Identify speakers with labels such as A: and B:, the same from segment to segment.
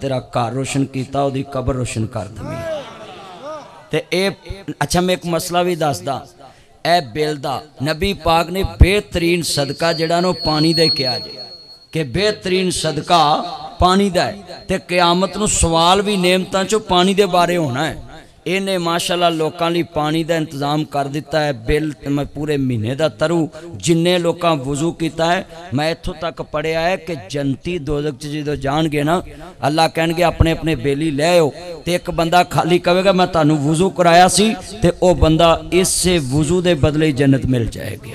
A: ਤੇਰਾ ਘਰ ਰੋਸ਼ਨ ਕੀਤਾ, ਉਹਦੀ ਕਬਰ ਰੋਸ਼ਨ ਕਰ ਦਵੇਂ ਤੇ ਇਹ, ਅੱਛਾ, ਮੈਂ ਇੱਕ ਮਸਲਾ ਵੀ ਦੱਸਦਾ। ਇਹ ਬਿਲ ਦਾ, ਨਬੀ ਪਾਕ ਨੇ ਬਿਹਤਰੀਨ ਸਦਕਾ ਜਿਹੜਾ ਨੂੰ ਪਾਣੀ ਦੇ ਕਿਹਾ ਜੇ। ਕਿ ਬਿਹਤਰੀਨ ਸਦਕਾ ਪਾਣੀ ਦਾ ਹੈ ਤੇ ਕਿਆਮਤ ਨੂੰ ਸਵਾਲ ਵੀ ਨੇਮਤਾਂ ਚੋਂ ਪਾਣੀ ਦੇ ਬਾਰੇ ਹੋਣਾ ਹੈ। ਇਹਨੇ ਮਾਸ਼ਾਅੱਲਾ ਲੋਕਾਂ ਲਈ ਪਾਣੀ ਦਾ ਇੰਤਜ਼ਾਮ ਕਰ ਦਿੱਤਾ ਹੈ ਬਿੱਲ ਤੇ ਮੈਂ ਪੂਰੇ ਮਹੀਨੇ ਦਾ ਤਰੂ ਜਿੰਨੇ ਲੋਕਾਂ ਵਜ਼ੂ ਕੀਤਾ ਹੈ ਮੈਂ ਇੱਥੋਂ ਤੱਕ ਪੜਿਆ ਹੈ ਕਿ ਜੰਤੀ ਦੋਜ਼ਖ ਚ ਜਦੋਂ ਜਾਣਗੇ ਨਾ ਅੱਲਾ ਕਹਿਣਗੇ ਆਪਣੇ ਆਪਣੇ ਬੇਲੀ ਲੈ ਆਓ ਤੇ ਇੱਕ ਬੰਦਾ ਖਾਲੀ ਕਹੇਗਾ ਮੈਂ ਤੁਹਾਨੂੰ ਵਜ਼ੂ ਕਰਾਇਆ ਸੀ ਤੇ ਉਹ ਬੰਦਾ ਇਸੇ ਵਜ਼ੂ ਦੇ ਬਦਲੇ ਹੀ ਜੰਨਤ ਮਿਲ ਜਾਏਗੀ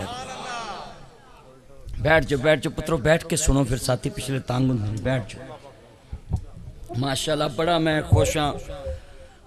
A: बैठ जाओ बैठ जाओ पुत्रों बैठ के सुनो फिर साथी पिछले तंग होंगे बैठ जाओ माशाल्लाह बड़ा मैं खुश हाँ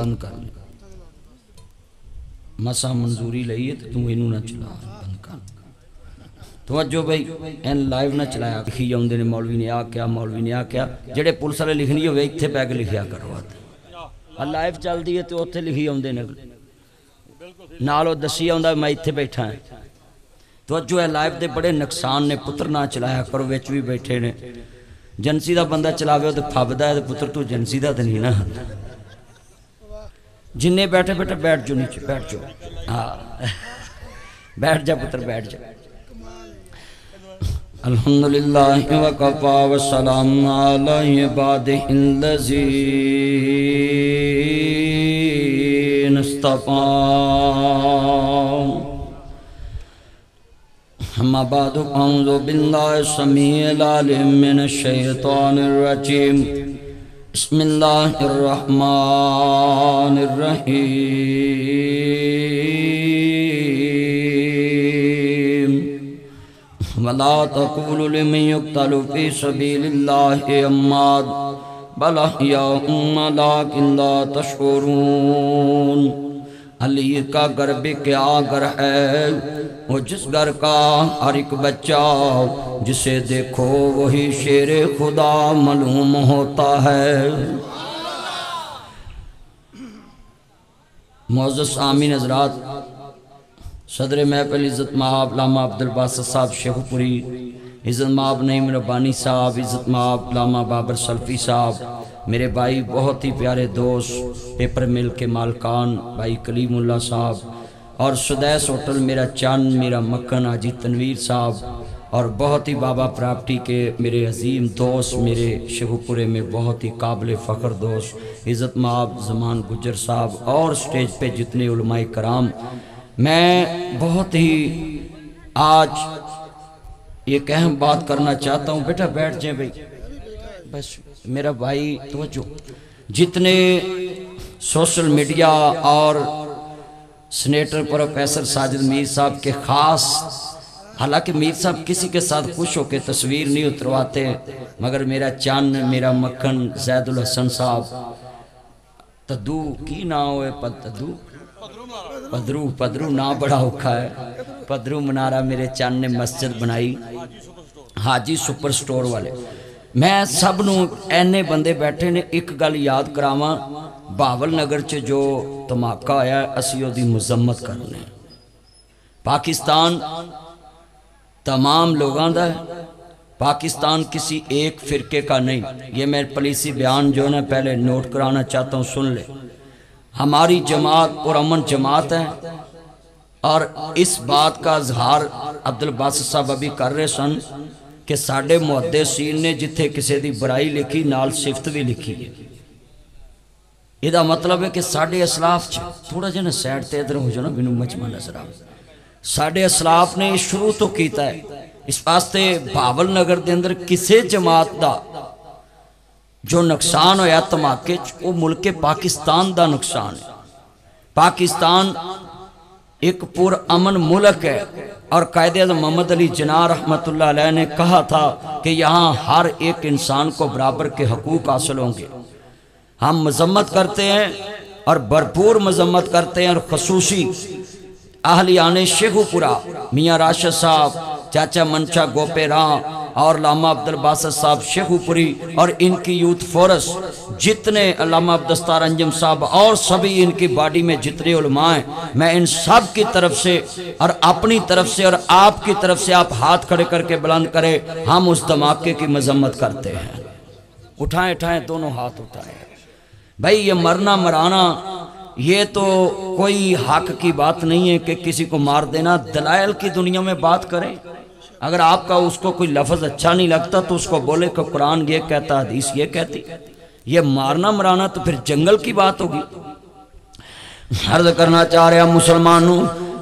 A: बंद कर। मसा मंजूरी ली है तो तू इन ना चला, बंद कर। तवज्जो भाई, एन लाइव ना चलाया। लिखी जाते ने मौलवी ने आ क्या, मौलवी ने आ क्या। जेडे पुलिस वाले लिखनी हो इतने पै के करो लाइव चलती है तो उत्थे लिखी आते दसी आता मैं इतने बैठा है तवज्जो है लाइव के बड़े नुकसान ने पुत्र ना चलाया करो बिच भी बैठे ने। जनसी का बंदा चलावे तो फबदा है तो पुत्र तू जनसी का तो नहीं ना। जिन्हें बैठे बैठे बैठ जाओ नीचे, बैठ जाओ हाँ। बैठ जा पुत्र, बैठ जा। अल्हम्दुलिल्लाह वकफा वसलाम बाद बिल्ला समी लालिम शैतान रचीम रहीम वला तकुलु लिमन युक्तलु फ़ी सबीलिल्लाहि अम्माद बल अहयाउम वलाकिन ला तशकुरून अली का घर भी क्या घर है वो जिस घर का हर एक बच्चा, जिसे देखो वही शेर खुदा मालूम होता है। मोज़ आमीन हजरात, सदर महफिल इज़्ज़त माब लामा अब्दुल बासत साहब शेखपुरी, इज़्ज़त माब नईम रब्बानी साहब, इज़्ज़त माब लामा बाबर सल्फी साहब, मेरे भाई बहुत ही प्यारे दोस्त, पेपर मिल के मालकान भाई कलीमुल्ला साहब और सुदैस होटल मेरा चंद, मेरा मक्खन हाजी तनवीर साहब और बहुत ही बाबा प्रॉपर्टी के मेरे अजीम दोस्त, मेरे शेखुपुरे में बहुत ही काबिल फ़ख्र दोस्त, इज़्ज़त माब जमान गुजर साहब और स्टेज पे जितने उलमाए कराम। मैं बहुत ही आज एक अहम बात करना चाहता हूँ। बेटा बैठ जाए भाई। बस मेरा भाई, तवज्जो। जितने सोशल मीडिया और सीनेटर प्रोफेसर साजिद मीर साहब के ख़ास, हालाँकि मीर साहब किसी के साथ खुश होकर तस्वीर नहीं उतरवाते, मगर मेरा चंद, मेरा मक्खन, जैदुल हसन साहब, तद्दू की ना हो पद पदरू पदरू ना बड़ा औखा है। पदरू मनारा मेरे चंद ने मस्जिद बनाई, हाजी सुपर स्टोर वाले। मैं सब एने बंदे बैठे ने एक गल याद करावा बावल नगर च जो धमाका होया असी ओदी मजम्मत करने पाकिस्तान तमाम लोगों का पाकिस्तान किसी एक फिरके का नहीं। ये मैं पलीसी बयान जो है पहले नोट कराना चाहता हूँ, सुन ले। हमारी जमात और अमन जमात है, और इस बात का इजहार अब्दुल बास साहब अभी कर रहे सन कि साढ़े मुहदे सीन ने जिथे किसी की बुराई लिखी, नाल सिफत भी लिखी। है ਇਹਦਾ मतलब है कि साढ़े असलाफ च थोड़ा ਜਿਹਾ ਨਾ ਸਾਈਡ ਤੇ ਇਧਰ ਹੋ ਜਾਣਾ ਮੈਨੂੰ ਮਚਮਾ ਨਜ਼ਰ ਆ ਸਾਡੇ ਅਸਲਾਫ ਨੇ ਸ਼ੁਰੂ ਤੋਂ ਕੀਤਾ ਹੈ ਇਸ ਵਾਸਤੇ ਬਾਵਲ ਨਗਰ ਦੇ ਅੰਦਰ ਕਿਸੇ ਜਮਾਤ ਦਾ ਜੋ ਨੁਕਸਾਨ ਹੋਇਆ ਧਮਾਕੇ ਚ ਉਹ ਮੁਲਕੇ ਪਾਕਿਸਤਾਨ ਦਾ ਨੁਕਸਾਨ ਹੈ ਪਾਕਿਸਤਾਨ एक पुर अमन मुल्क है और कायद मोहम्मद अली जना रहमत ने कहा था कि यहाँ हर एक इंसान को बराबर के हकूक हासिल होंगे हम मजम्मत करते हैं और भरपूर मजम्मत करते हैं और खसूसी आहलियान शेखुपुरा, मियाँ राशद साहब, चाचा मनशा गोपेरा और लामा अब्दुल बासत साहब शेखुपुरी और इनकी यूथ फोरस, जितने अलामा अब्दस्तार अंजम साहब और सभी इनकी बॉडी में जितने उलमाएँ मैं इन सब की तरफ़ से और अपनी तरफ़ से और आपकी तरफ़ से आप हाथ खड़े करके बुलंद करें, हम उस धमाके की मजम्मत करते हैं। उठाएँ उठाएँ, दोनों हाथ उठाएँ। भाई, ये मरना मराना, ये तो कोई हक की बात नहीं है कि किसी को मार देना। दलायल की दुनिया में बात करें, अगर आपका उसको कोई लफज अच्छा नहीं लगता तो उसको बोले कि कुरान ये कहता, हदीस ये कहती। ये मारना मराना तो फिर जंगल की बात होगी। हर्ज करना चाह रहा मुसलमानों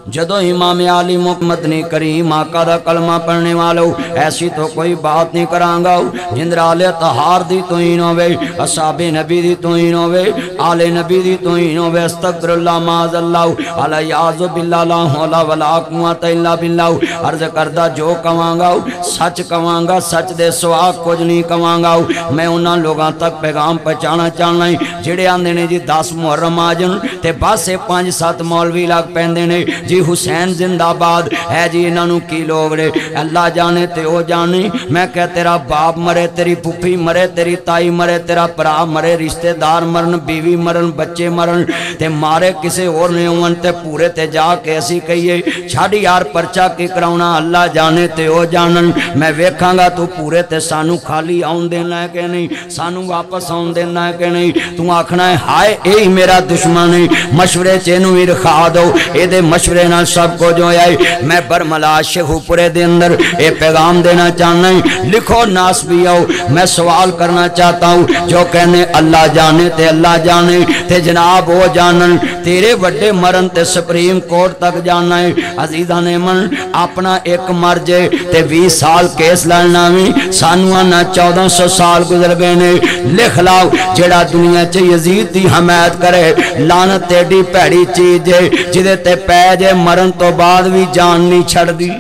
A: जदों इमाम आली मुहम्मद ने करी माका का कलमा पढ़ने वालो, ऐसी तो कोई बात नहीं करांगा। जिंद्र आले तहार दी तो ही नोवे, असाबे नबी दी तो ही नोवे, आले नबी दी तो ही नोवे, अस्तगफिरुल्लाह, माजल्लाह, अला याजु बिल्ला ला हौला वला कुवत इल्ला बिल्लाह, अर्ज़ करदा जो कवांगा, सच कवांगा, सच दे सिवा कुछ नहीं कवांगा। मैं उन्हां लोगां तक पैगाम पहुंचाना चाहना जेड़े आंदे ने जी 10 मुहर्रम आ जन, ते बस 5 7 मौलवी लग पैंदे ने, जी जी हुसैन जिंदाबाद। है जी, इन्हों की लोग ने अल्लाह जाने ते ओ जाने। मैं कह, तेरा बाप मरे, तेरी पुफी मरे, तेरी ताई मरे, तेरा भरा मरे, रिश्तेदार मरन, बीवी मरन, बच्चे मरन, ते मारे किसी और ने होवन ते पूरे ते जाके असी कहिए, छड़ यार परचा की कराउना अल्लाह जाने ते ओ जानन। मैं वेखांगा, तू पूरे ते सानू खाली आउन देना है कि नहीं? सानू वापस आउन देना है कि नहीं? तू आखना है, हाय यही मेरा दुश्मन है। मशवरे च भी रखा दो। ये मशवरे नाल सब कुछ होया मैं बरमला शेखुपुरे दे अंदर। ये पैगाम देना चाहना लिखो, नास भी आओ। मैं सवाल करना चाहता हूँ। जो कहने, अल्लाह जाने ते अल्लाह जाने। ते जनाब वो जानन। तेरे बड़े मरन ते सुप्रीम कोर्ट तक जाना है। अजीजा ने मन, अपना एक मर जे ते बीस साल केस लड़ना भी। सानू आना चौदह सौ साल गुजर गए ने। लिख लाओ, जेड़ा दुनिया च यजीद की हमायत करे। लानत एडी भैड़ी चीज़ है, जिदे ते पै जे मरण तो बाद भी जान नहीं छड़ती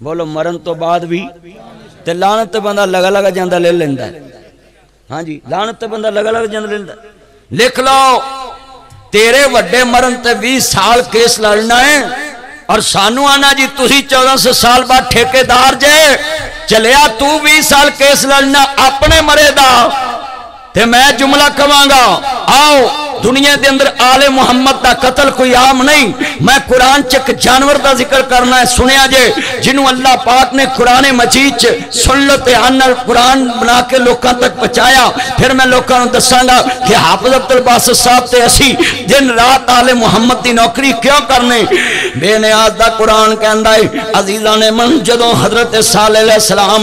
A: बोलो, मरण तो बाद भी? ते लानत बंदा लगा लगा जाता ले लेंदा। हाँ जी, लानत बंदा लगा लगा जाता लेंदा। लिख लो तेरे वे मरण ते भी साल केस लड़ना है, और सानू आना जी तुम चौदह सौ साल बाद ठेकेदार जे चलिया तू भी साल केस लड़ना, अपने मरे दा। ते मैं जुमला कवांगा आओ दुनिया के अंदर आले मुहम्मद का कतल कोई आम नहीं। मैं कुरान च एक जानवर का ज़िक्र करना है सुनिया जे, जिन्हों अल्लाह पाक ने कुरान मजीद च सुन लो ध्यान कुरान बना के लोगों तक पहुँचाया। फिर मैं लोगों को दसागा कि हाफिज अब्दुल बासित साहब से असी दिन रात आले मुहम्मद की नौकरी क्यों करने? बेनियाज का कुरान कहता है, अजीजा ने मन जो हज़रत सलाम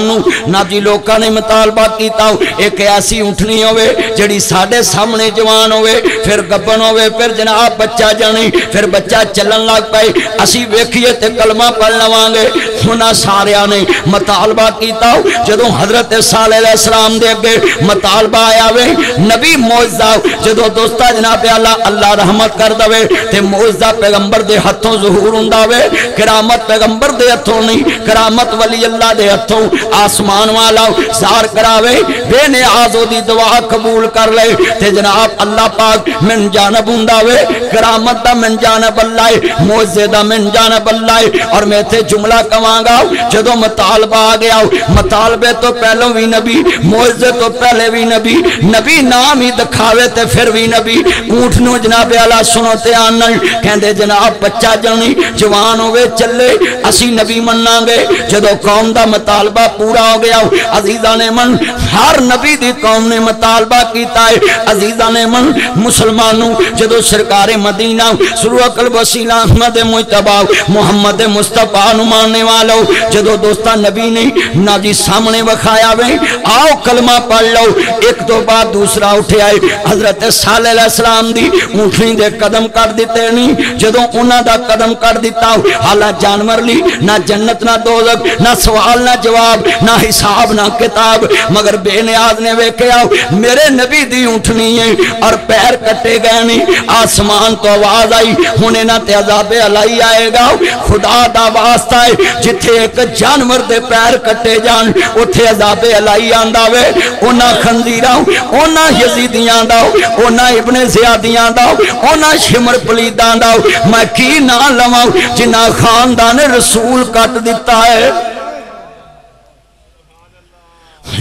A: ना जी लोगों ने मुतालबा किया एक ऐसी उठनी हो जी साढ़े सामने जवान हो फिर गब्बन हो फिर जनाब बच्चा जानी, फिर बच्चा चलन लग पाए। असी वेखिए तो कलमा पढ़ लवेंगे। उन्होंने सारिया ने मुतालबा किया जो हज़रत सालाम के अगे मुतालबा आया वे नबी मोजा जो दोस्ता जनाब अला अल्लाह रहमत कर दे तो मोजा पैगंबर के हथों जहूर होंगे करामत पैगंबर के हथों नहीं, करामत वली अल्लाह के हथों आसमान वाला सार करावे, बेनियाज दुआ कबूल कर ले। जनाब अल्लाह पाक मिन जानब हुंदावे करामत का मिन अल्लाह है मौजे दा मिन अल्लाह है और मैं इथे जुमला कवांगा, जदों मुतालबा आ गया, मुतालबे तो पहलों भी नबी, मौजे तो पहले भी नबी नबी नाम ही दिखावे ते फिर भी नबी ऊँट नु जनाब आला सुनो ते आनन, कहंदे, जनाब, बच्चा जनी जवान होवे, चले, असी नबी मन्नांगे, जदों कौम का मुतालबा पूरा हो गया, अजीजा ने मन, हर नबी दी कौम ने मुतालबा कीता है, अजीजा ने मन मुसलमानों जो सरकार मदीना, शुरू अकल वसीला अहमद मुतबा मुहम्मद मुस्तफ़ा मानने वालो जो दोस्ता नबी ने ना जी सामने विखाया वे, आओ कलमा पढ़ लो। एक तो बाद दूसरा उठे आए, हज़रत सालाम की ऊँटनी के कदम कर दिते नहीं जो उन्होंने कदम कर दिता, हालां जानवर ली, ना जन्नत, ना दो ना सवाल, ना जवाब, ना हिसाब, ना किताब, मगर बेनियाज ने वेख्या मेरे नबी दी ऊँटनी है, और पैर कटे गए नहीं। आसमान तो आवाज़ आई। हूँ इन्हों ते अजाबे अलाई आएगा। खुदा का वास्ता है। जिथे एक जानवर के पैर कटे जान, उथे अजाबे अलाई आंदा वे। उन्होंने खंजीरा उन्होंने यजीदियाँ का उन्होंने इबने जियादियाँ का उन्होंने शिमर पलीदा का मैं की ना लवा? जिन्ना खानदान रसूल कट दिता है।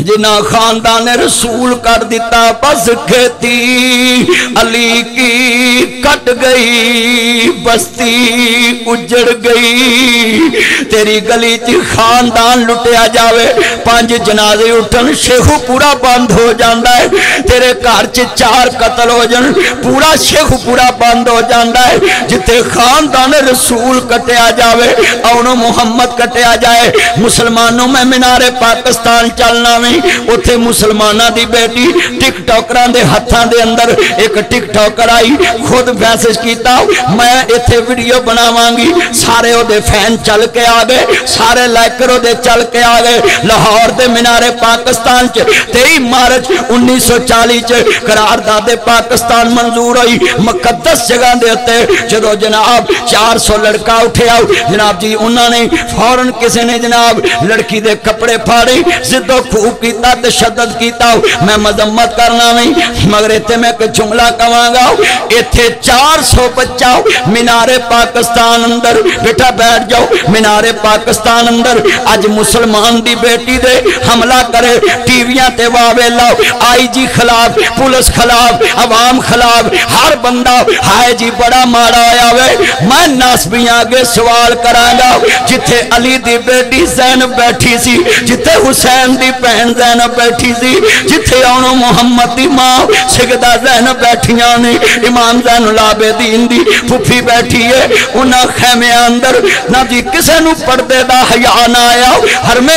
A: जिना खानदान ने रसूल कर दिता, बस खेती अली की कट गई, बस्ती उजड़ गई। तेरी गली च खानदान लुटिया जावे पाँच जनाजे उठन, शेखू पूरा बंद हो जाता है। तेरे घर च चार कतल हो जान, पूरा शेखू पूरा बंद हो जाता है। जिथे खानदान रसूल कटिया जावे और मुहम्मद कटिया जाए। मुसलमानों में मीनारे पाकिस्तान चलना नहीं उथे मुसलमाना की बेटी टिकटॉकर के हाथों के अंदर एक टिकटॉकर आई खुद मैसेज किया मैं इतने वीडियो बनावागी सारे वो फ़ैन चल के आ गए सारे लाइकर वो चल के आ गए लाहौर के मीनारे पाकिस्तान तेई मार्च उन्नीस सौ चाली च करारदादे पाकिस्तान मंजूर हुई मुकदस जगह के उत्ते जो जनाब चार सौ लड़का उठे आओ जनाब जी उन्होंने फ़ौरन किसी ने जनाब लड़की के कपड़े फाड़े जिदो खूब किया तशद किया मैं मजम्मत करना नहीं, मगर इतने मैं एक जुमला कवागा इतने चार सौ बच्चा मीनारे पाकिस्तान अंदर बेटा बैठ जाओ। मीनारे पाकिस्तान अंदर अज मुसलमान की बेटी दे हमला करे, टीविया ते वावे लाओ। आई जी खिलाफ, पुलिस खिलाफ, अवाम खिलाफ, हर बंदा हाय जी, बड़ा माड़ा आया वे। मैं नासबिया अगे सवाल करांगा जिथे अली दी बेटी जैन बैठी सी जिथे हुसैन दी भैन जैनब बैठी सी जिथे आनो मुहम्मद दी माँ। सिगदा बैठिया ने, इमाम दी। फुफी बैठी है उन्हें खैमे अंदर। ना जी किसे पर्दे दा हया ना आया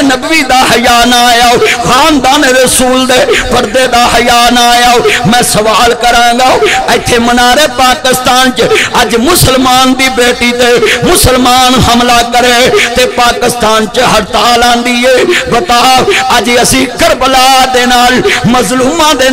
A: नबी दा हया ना आया, खानदान रसूल दे पर्दे दा हया ना आया। मैं सवाल करांगा इथे मनारे पाकिस्तान च अज मुसलमान की बेटी ते मुसलमान हमला करे पाकिस्तान च हड़ताल आंदी है बता अज असी करबला दे मजलूमा दे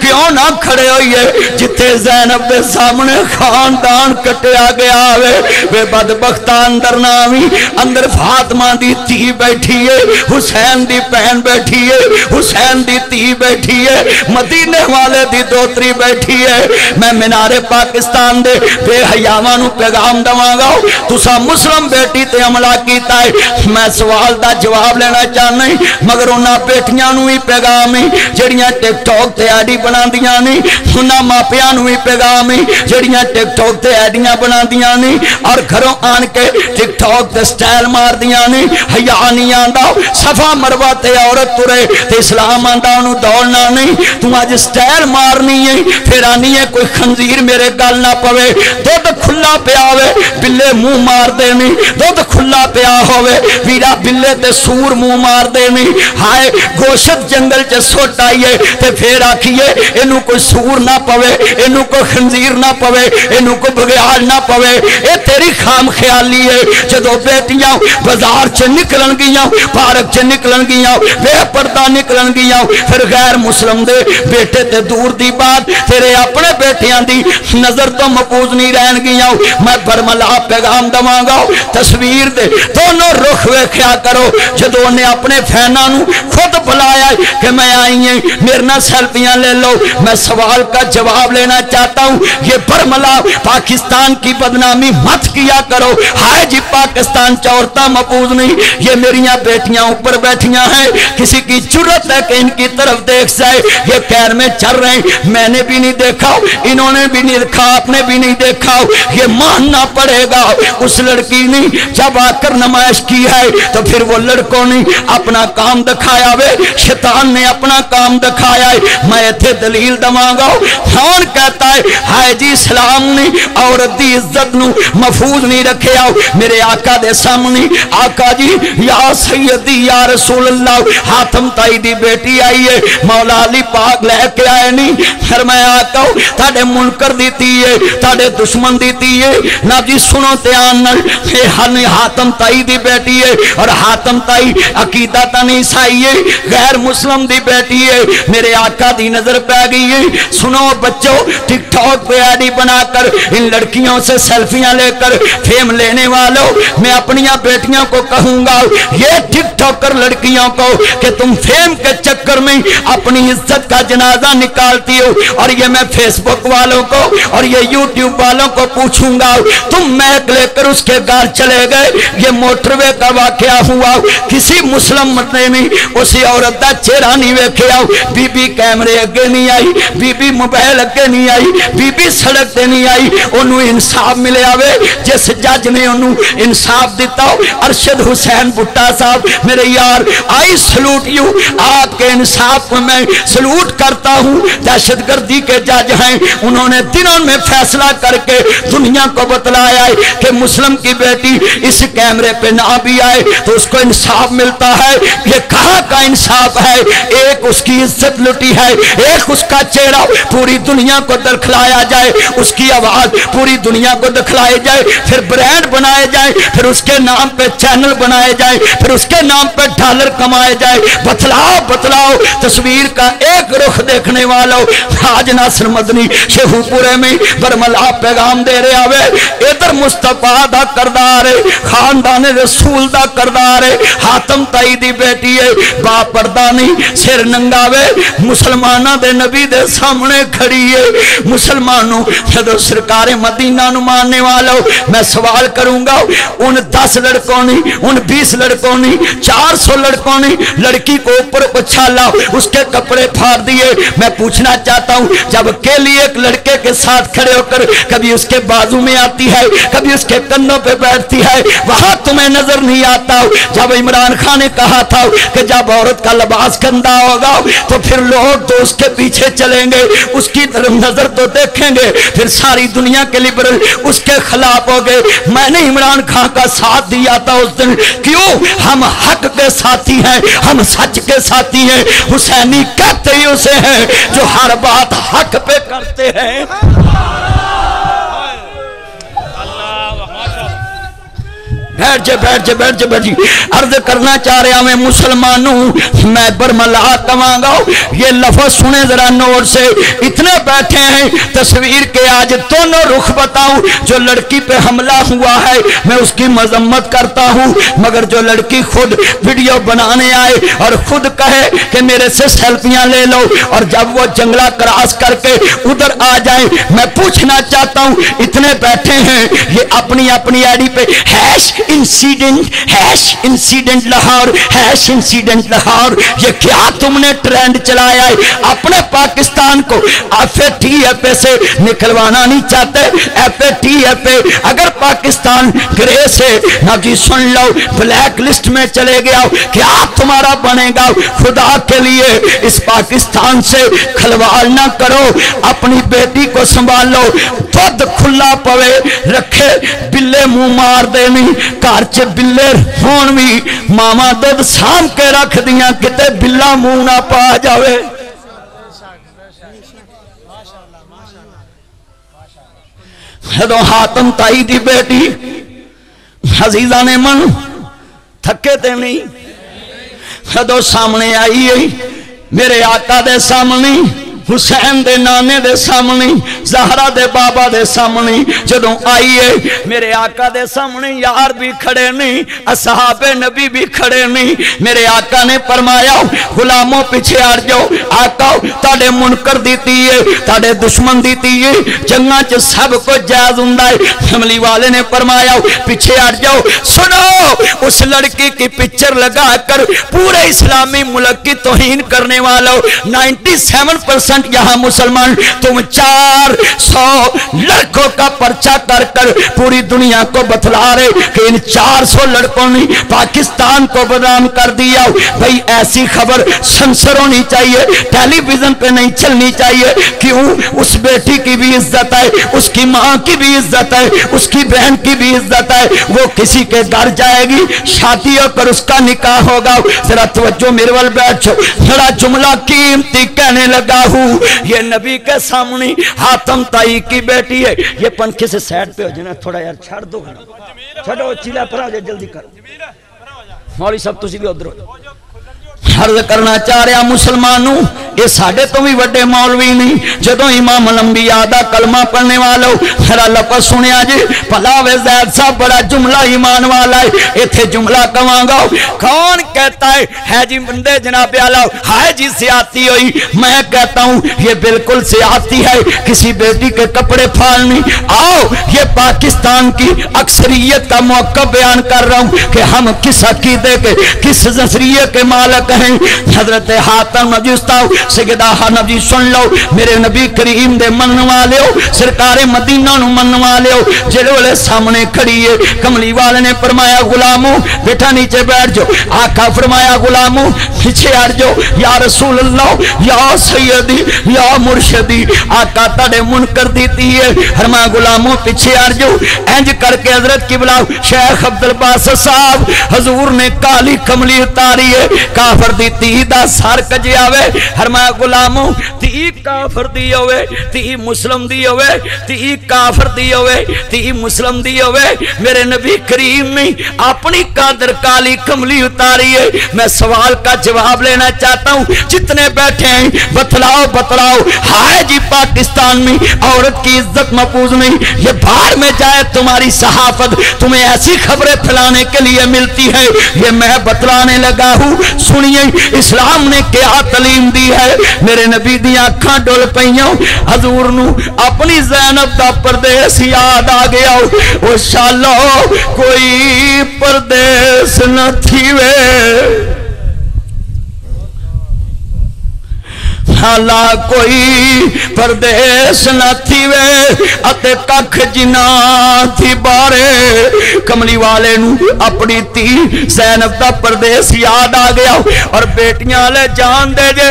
A: क्यों ना खड़े होइए? जिथे जैनब दे सामने खानदान कटिया गया वे वे बदबख्ता अंदर ना भी अंदर फातिमा दी धी बैठी है हुसैन दी बहन बैठी है हुसैन दी धी बैठी है मदीने वाले दी दोतरी बैठी है मैं मीनारे पाकिस्तान दे बेहयावां पैगाम दवांगा। तुसा मुस्लिम बेटी ते हमला कीता है। मैं सवाल दा जवाब लेना चाहना मगर उन्होंने बेटियाँ भी पैगाम है जड़ियाँ टिकटॉक ते आईडी बनादियाँ ने उन्होंने मापिया भी पैगाम है जड़ियाँ टिकटॉक ते आईडियाँ बनादियाँ ने और घरों आन के टिकटॉक ते स्टाइल मार दिया ने हया नहीं आता सफ़ा मरवा ते औरत तुरे ते इस्लाम आंदा उन्होंने दौड़ना नहीं तू अज स्टाइल मारनी है फिर आनी है कोई खंजीर मेरे गल ना पवे दुध खुला पिया वे बिल्ले मुँह मार देनी दुध खुला पिया होवे वीरा बिल्ले ते सूर मुँह मार देनी हाय गोशत जंगल च सुट आईए ते फिर आखिए, इनू कोई सूर ना पवे, इनू कोई खंजीर ना पवे, इनू कोई बगयाल ना पवे। ये तेरी खाम ख्याली है जो बेटियाँ बाज़ार च निकलन गिया, पार्क च निकलन गिया, बेपर्दा निकलन गिया, फिर गैर मुस्लिम दे बेटे ते दूर दी बात, तेरे अपने बेटियाँ दी नज़र तो मकूज नहीं रहन गिया। मैं बरमला पैगाम दवांगा, तस्वीर दे, दोनों रुख वेख्या करो जो उन्हें अपने फैना खुद बुलाया कि मैं आई है। मेरे ना सेल्फियाँ ले लो। मैं सवाल का जवाब लेना चाहता हूँ। ये बरमला पाकिस्तान की बदनामी मत किया करो। हाय जी, पाकिस्तान चौरता मपूज नहीं। ये मेरिया बेटियाँ ऊपर बैठिया हैं। किसी की ज़रूरत है कि इनकी तरफ़ देख जाए। ये पैर में चल रहे मैंने भी नहीं देखा। इन्होंने भी नहीं देखा। आपने भी नहीं देखा। ये मानना पड़ेगा। उस लड़की ने जब आकर नमाइश की है तो फिर वो लड़कों ने अपना काम दिखाया। वे शैतान ने अपना काम दिखाया है। मैं इतने दलील दवांगा। कौन कहता है, हाय जी इस्लाम ने, औरत की इज़्ज़त न महफूज नहीं रखे आओ। मेरे आका दे सामने, आका जी, या सैयदी, या रसूल अल्लाह हाथम ताई दी बेटी आई है। मौला अली पाक लेके आए नहीं फिर मैं आका, ताडे मुनकर दी है, ताडे दुश्मन दी है। ना जी, सुनो ध्यान हाथम ताई दी बेटी है, और हाथम ताई अकीदा ता नहीं ईसाई है है। गैर मुस्लिम दी बेटी है, मेरे आका दी नज़र पै गई है। सुनो बच्चों टिकटॉक पे आईडी बनाकर इन लड़कियों से सेल्फियाँ लेकर फेम लेने वालों, मैं अपनी बेटियों को कहूँगा, ये टिकटॉकर लड़कियों को कि तुम फेम के चक्कर में अपनी इज़्ज़त का जनाजा निकालती हो। और ये मैं फेसबुक वालों को और ये यूट्यूब वालों को पूछूँगा, तुम मैक लेकर उसके घर चले गए। ये मोटरवे का वाकया हुआ, किसी मुस्लिम ने नहीं उसी औरत का चेहरा नहीं वेखे आओ बीबी कैमरे अगे नहीं आई, बीबी मोबाइल अगे नहीं आई, बीबी सड़क ते नहीं आई। ओनू इंसाफ मिले आवे। जिस जज ने ओनू इंसाफ दिता अरशद हुसैन भुट्टा साहब, मेरे यार, आई सलूट यू। आपके इंसाफ को मैं सलूट करता हूँ। दहशतगर्दी के जज हैं। उन्होंने दिनों में फैसला करके दुनिया को बतलाया है कि मुस्लिम की बेटी इस कैमरे पे ना भी आए तो उसको इंसाफ मिलता है। ये कहाँ का इंसाफ है, एक उसकी इज़्ज़त लुटी है, एक उसका चेहरा पूरी दुनिया को दखलाया जाए, उसकी आवाज़ पूरी दुनिया को दिखलाए जाए, फिर ब्रांड बनाए जाए, फिर उसके नाम पे चैनल बनाए जाए, फिर उसके नाम पे डॉलर कमाए जाए। बतलाओ बतलाओ, तस्वीर का एक रुख देखने वालों आज नासर मदनी शेहूपुरे में बरमला पैगाम दे रहे आवे, इधर मुस्तफ़ा दा करदार है, खानदान रसूल दा करदार है, हातम ताई दी बेटी है बाप पर्दा नहीं, सिर नंगावे। मुसलमाना दे नबी दे सामने खड़ी है। मुसलमानों जब सरकार मदीना मानने वालों मैं सवाल करूँगा, उन दस लड़कों ने, उन बीस लड़कों ने, चार सौ लड़कों ने लड़की को ऊपर उछाला उसके कपड़े फाड़ दिए। मैं पूछना चाहता हूँ, जब केली एक लड़के के साथ खड़े होकर कभी उसके बाजू में आती है, कभी उसके कंधों पे बैठती है, वहाँ तुम्हें नज़र नहीं आता जब इमरान खान ने कहा था कि जब औरत का लिबास गंदा होगा तो फिर लोग तो उसके पीछे चलेंगे, उसकी नज़र तो देखेंगे, फिर सारी दुनिया के लिबरल उसके खिलाफ हो गए मैंने इमरान खान का साथ दिया था उस दिन। क्यों? हम हक के साथी हैं, हम सच के साथी हैं। हुसैनी कहते ही उसे हैं, जो हर बात हक पे करते हैं। बैठ जा बैठ जा बैठ जा, बैठ जी। अर्ज़ करना चाह रहा मैं मुसलमानों, मैं बरमला कमांगा ये लफज सुने जरा नोट से। इतने बैठे हैं, तस्वीर के आज दोनों रुख बताऊँ। जो लड़की पे हमला हुआ है, मैं उसकी मजम्मत करता हूँ। मगर जो लड़की खुद वीडियो बनाने आए और खुद कहे कि मेरे से सेल्फियाँ ले लो, और जब वो जंगला क्रॉस करके उधर आ जाए, मैं पूछना चाहता हूँ, इतने बैठे हैं, ये अपनी अपनी आईडी पे hash incident hash incident Lahore hash incident Lahore ये क्या तुमने ट्रेंड चलाया है? अपने पाकिस्तान को एफ़ टी एफ़ से निकलवाना नहीं चाहते। एफ़ टी एफ़ अगर पाकिस्तान ग्रे से ना जी सुन लो ब्लैक लिस्ट में चले गया, क्या तुम्हारा बनेगा? खुदा के लिए इस पाकिस्तान से खलवाड़ ना करो। अपनी बेटी को संभालो। दुध खुला पवे, रखे, बिल्ले मुँह मार देनी। घर च होन भी मावा दुध साम के रख दिया, किते बिल्ला मुँह ना पा जावे। जो हातम ताई दी बेटी हजीजा ने मन थके ते नहीं। जो सामने आई, मेरे आका दे सामने हुसैन दे नाने दे सामने, जहरा दे बाबा दे सामने, जदों आई है मेरे आका दे सामने यार भी खड़े नहीं, असहाबे नबी भी खड़े नहीं, मेरे आका ने फरमाया, गुलामों पीछे हट जाओ, आका, ताडे मुनकर दीती है ताडे दुश्मन दीती है जंगा च सब कुछ जायज़ हुंदा है। फैमिली वाले ने फरमाया, पीछे हट जाओ, सुनो, उस लड़की की पिक्चर लगा कर पूरे इस्लामी मुल्क की तोहीन करने वालों 97 परसेंट यहाँ मुसलमान, तुम चार सौ लड़कों का पर्चा कर कर पूरी दुनिया को बतला रहे कि इन चार सौ लड़कों ने पाकिस्तान को बदनाम कर दिया। भाई, ऐसी खबर संसर होनी चाहिए, टेलीविज़न पे नहीं चलनी चाहिए। क्यों? उस बेटी की भी इज़्ज़त है, उसकी माँ की भी इज़्ज़त है, उसकी बहन की भी इज़्ज़त है। वो किसी के घर जाएगी शादी होकर उसका निकाह होगा। जरा तवज्जो, मेरे वाल बैठो जरा जुमला कीमती कहने लगा हूँ ये नबी के सामने हाथम ताई की बेटी है। ये पंखे से साइड पे हो जाना थोड़ा यार छड़ दो छोड़ो चिल्ला पर जल्दी करो। मौली सब तुझे भी उधर हो अर्ज़ करना चाह रहा मुसलमानों, ये साढ़े तो भी वे मौलवी नहीं। जो इमाम लंबिया का कलमा पढ़ने वालो, मेरा लफज सुनिया जी, भला वे जैद साहब बड़ा जुमला ईमान वाला है इतने जुमला कवांगा। कौन कहता है है जी बंदे जनाबे आला है जी सियाती हुई। मैं कहता हूँ, ये बिल्कुल सियाती है, किसी बेटी के कपड़े फाड़नी आओ, ये पाकिस्तान की अक्सरियत का मौका बयान कर रहा हूँ कि हम किस अकीदे के, किस नज़रिए के मालक हैं। हज़रत हाथम नजुस्ता सगदा नबी सुन लो। मेरे नबी करीम दे मन वाले हो, सरकार मदीना नु मन वाले हो। जेड़े वाले सामने खड़ी है, कमली वाले ने फरमाया, गुलामो बेटा नीचे बैठ जाओ। आका फरमाया, गुलामो, पीछे हट जाओ। या रसूल अल्लाह या सैयदी, या मुर्शदी। आका ताड़े मुनकर दी है। फरमाया, गुलामो, पीछे हट जाओ। इंज करके हज़रत की बुलाओ शेख अब्दुल बास साहब, हजूर ने काली कमली उतारी है। काफर दी धी दा सर कजे आवे। फरमाया गुलामो धी काफर दी होवे धी मुस्लिम दी होवे धी काफर दी होवे धी मुस्लिम दी होवे। मेरे नबी करीम ने अपनी कादर काली कमली उतारी है। मैं सवाल का जवाब लेना चाहता हूँ। जितने बैठे हैं, बतलाओ बतलाओ। हाय जी, पाकिस्तान में औरत की इज़्ज़त महफूज नहीं। ये बाहर में जाए तुम्हारी सहाफत। तुम्हें ऐसी खबरें फैलाने के लिए मिलती है। ये मैं बतलाने लगा हूँ। सुनिए इस्लाम ने क्या तलीम दी है? मेरे नबी दिया अखा डुल पजूर हजूर अपनी जैनब का परदेस याद आ गया वो शालो कोई परदेस न थी वे हाला कोई परदेश न थीवे अते कख जिना थी बारे कमली वाले नु अपनी ती सैनब का परदेश याद आ गया और बेटियाँ ले जान दे जे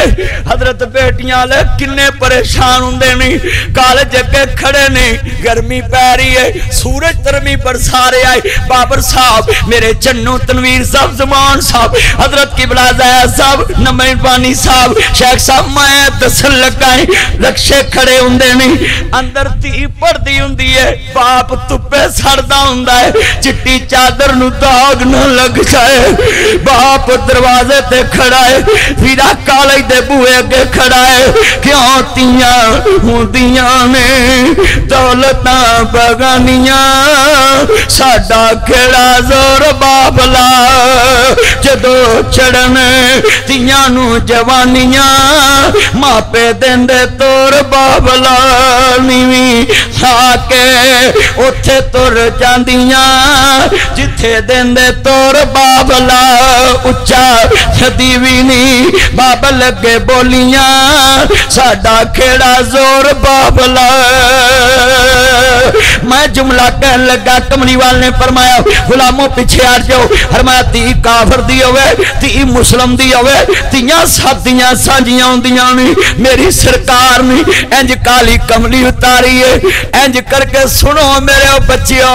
A: हज़रत बेटियाँ ले किन्ने परेशान होंगे नहीं कॉलेज अगे खड़े ने गर्मी पै रही है सूरज तरमी बरसा रहा है बाबर साहब मेरे चन्नू तनवीर साहब जमान साहब हज़रत की बला साहब नमेबानी साहब शेख साहब मैं दसन लगा है रक्षे खड़े होंगे नहीं अंदर धी पड़ती होंगी है बाप धुप्पे सड़दा होंगे है चिट्टी चादर नु दाग न लग जाए बाप दरवाजे ते खड़ा है वीरा काले दे बूहे अगे खड़ा है क्यों तिया होंदिया ने दौलत बगानिया साडा खेड़ा ज़ोर बाबला जदो चढ़न तिया मापे देंदे तोर बाबला नीवी खाके उथे तुर जांदियाँ जिथे देंदे तोर बाबला उच्चा। छदी भी नहीं बाबल अगे बोलियाँ, साडा खेड़ा ज़ोर बाबला। मैं जुमला कह लगा कमली वाल ने फरमाया, गुलामों पीछे हट जाओ। फरमाया, ती काफर दी होवे, ती मुस्लिम दी होवे, तियाँ सब दियाँ सांझियाँ होंदियाँ। ने मेरी सरकार ने इंज काली कमली उतारी है। इंज करके सुनो मेरे बच्चियों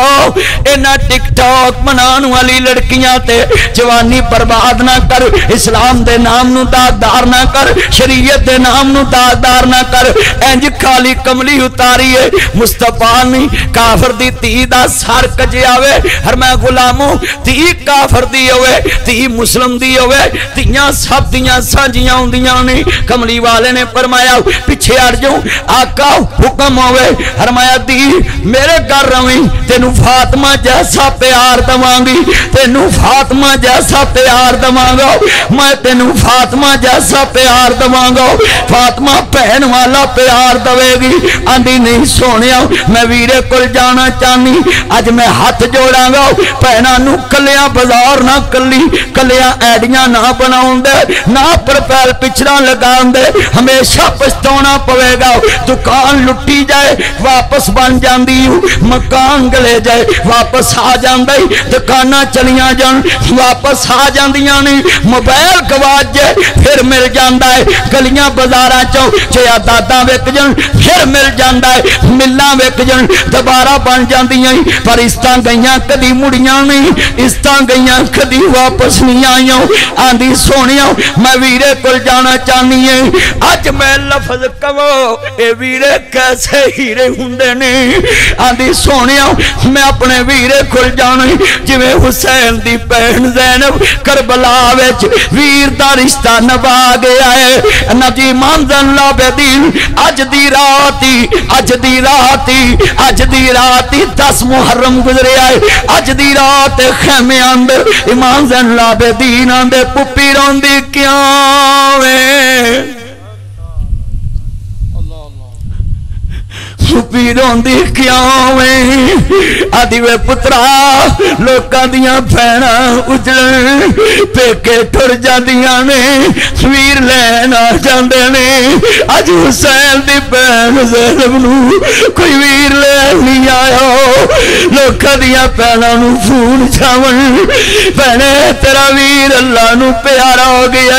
A: इन्ना टिकटॉक मनाने वाली लड़कियाँ ते जवानी बर्बाद ना कर, इस्लाम दे नाम नु दागदार ना कर, शरीयत दे नाम नु दागदार ना कर। इंज काली कमली उतारी है। मुस्तफ़ा ने काफर दी धी दा सर कजे आवे। हर मैं गुलामो धी काफर दी होवे धी मुस्लिम दी होवे। धीयां सब दियाँ सांझियाँ होंदियाँ ने। कमली वाले ने फरमाया पीछे हट जाओ आका हुक्म होवे फरमाया दी मेरे घर रवी तेन फातमा जैसा प्यार दवांगी तेन फातमा जैसा प्यार दवांगा मैं तेन फातमा जैसा प्यार दवांगा फातमा भैन वाला प्यार दवेगी आंधी नहीं सोने मैं वीरे को जाना चाहनी अज मैं हाथ जोड़ागा भैनों कलिया बाज़ार ना कली कलिया एडिया ना बना ना प्रोफ़ाइल पिछड़ा लगा हमेशा पछताना पवेगा दुकान लुटी जाए, वापस बन जाती मकान गले जाए, वापस आ जाए दुकाना चलिया जान, वापस आ ने। मोबाइल गवाज जाए, फिर मिल जाता है। गलियाँ बाजारा चो जया दादा विक जान, फिर मिल जाता है। मिला विक जान, दोबारा बन जादिया पर इस्त गई कदी मुड़िया नहीं इस्त गई कदी वापस नहीं आईया आंधी सोनिया मैं वीरे को जाना चाहनी है अज मैं लफज कवो ये वीरे कैसे हीरे होंगे ने? आंधी सोने मैं अपने वीरे खुल जाने। हुसैन की भैन जैनब, करबला वीर दा रिश्ता नभा गया है। नजी मानजन लाबेदीन अज दी रात ही अज दी रात ही अज दी रात ही दस मुहर्रम गुजरिया है। अज दी रात खेमे अंदर, इमाम जन लाबेदीन आंदे, पुप्पी रोंदी क्यों वे? छुपी रोंदी क्यों आदि वे पुत्रा लोकां दियाँ भैणा उजड़न पेके जांदियाँ ने सवीर लैन आ जांदे ने अज हुसैन दी भैन ज़ैनब कोई वीर लैन नहीं आया लोकां दियाँ भैणां नू फ़ोन जावन भैणे तेरा वीर अल्लाह नू प्यारा हो गया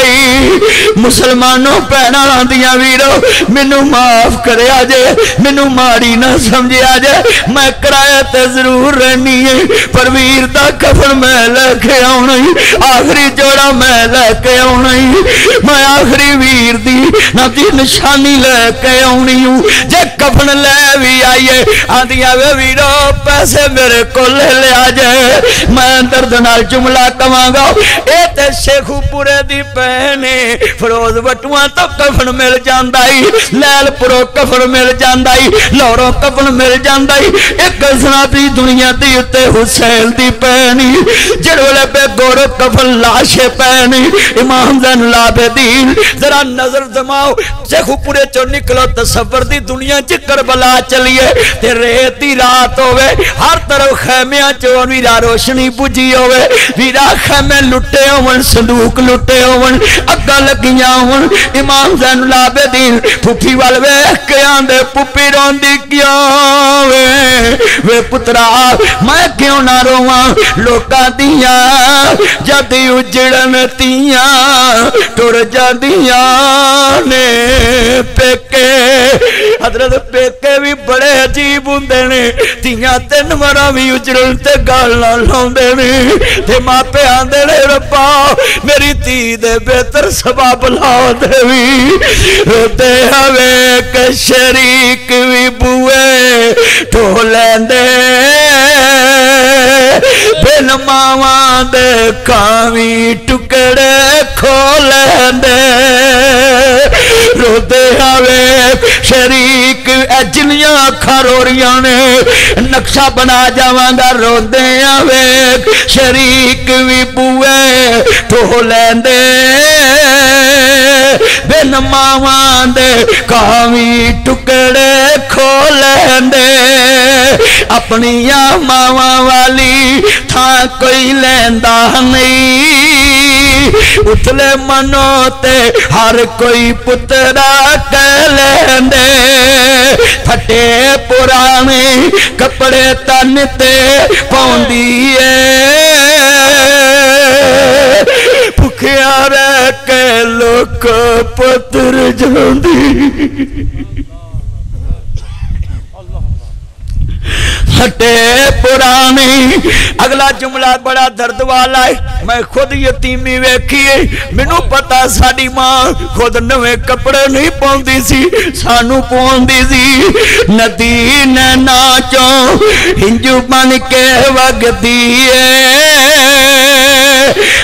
A: मुसलमानों भैणा दियाँ वीरो मैनू माफ़ करे जे मैनू माड़ी ना समझिया जे मैं किराए ते ज़रूर रहनी है पर वीर दा कफन मैं लेके आना ही आखिरी जोड़ा मैं लेके आना ही मैं आखिरी वीर दी ना दी निशानी लेके आनी हूँ जे कफन ले भी आइए आदिया वे वीरो पैसे मेरे को ले लिया जे मैं दर्द नाल जुमला कवांगा ए ते शेखूपुरे दी भैने फरोज बटुआ तो कफन मिल जांदा ही लैलपुरों कफन मिल जांदा ही लाहौरों कफन मिल जाता ही एक सनाती दुनिया के उत्ते हुसैन की पैनी वे पे गोर कफन लाशे पैनी इमाम जन लाबेदीन जरा नज़र जमाओ शेखुपुरे चो निकलो तस्वर की दुनिया च करबला चलिए ते रेत की रात होवे हर तरफ़ खैमिया चो वीरा रोशनी बुझी होवे वीरा खैमे लुटे होवन संदूक लुटे होवन अग्गा लगियाँ होवन इमाम जैन लाबेदीन फुफी वाल वेख के आंदे पुपी रोंदी क्यों वे वे पुत्रा मैं क्यों ना रोवा लोका दिया जद उजड़न तिया टुर जादिया ने पेके हज़रत पेके भी बड़े अजीब होंगे ने तिया तीन बार भी उजड़न ते गल लाते ने ते मापे आंदे ने रब्बा मेरी धी दे बेहतर सबब ला देवी रोते हवे के शरीक भी बूए ढोलेंदे बिन मावा दे कावी टुकड़े खोलेंदे रोदे आवे शरीक अजनिया अखा रोरिया ने। नक्शा बना जावांगा रोदे आवे। शरीक भी बूए ढोलेंदे बिन मावा दे टुकड़े खोलेंदे। अपनिया मावा वाली था कोई लेंदा नहीं। उतले मनो ते हर कोई पुतरा कह लेंदे। फटे पुराने कपड़े तन ते पौंदी भुखिया रह के लोक पुत्र जाती सटे पुरानी। अगला जुमला बड़ा दर्द वाला है। मैं खुद यतीमी वेखी मेनू पता साड़ी माँ खुद नवे कपड़े नहीं पाती सी, सानू पाती सी। नदी ना चो हिंजू बन के वगदी है।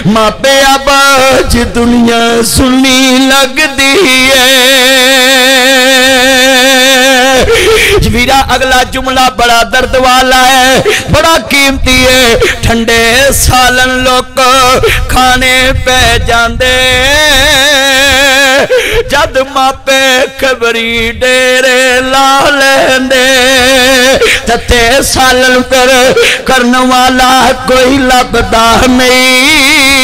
A: मापे आबाज दुनिया सुनी लगती है। वीरा अगला जुमला बड़ा दर्द वाला है, बड़ा कीमती है। ठंडे सालन लोग खाने पे जाते जद मापे खबरी डेरे ला लेंदे। तते सालन पर करने वाला कोई लभदा नहीं।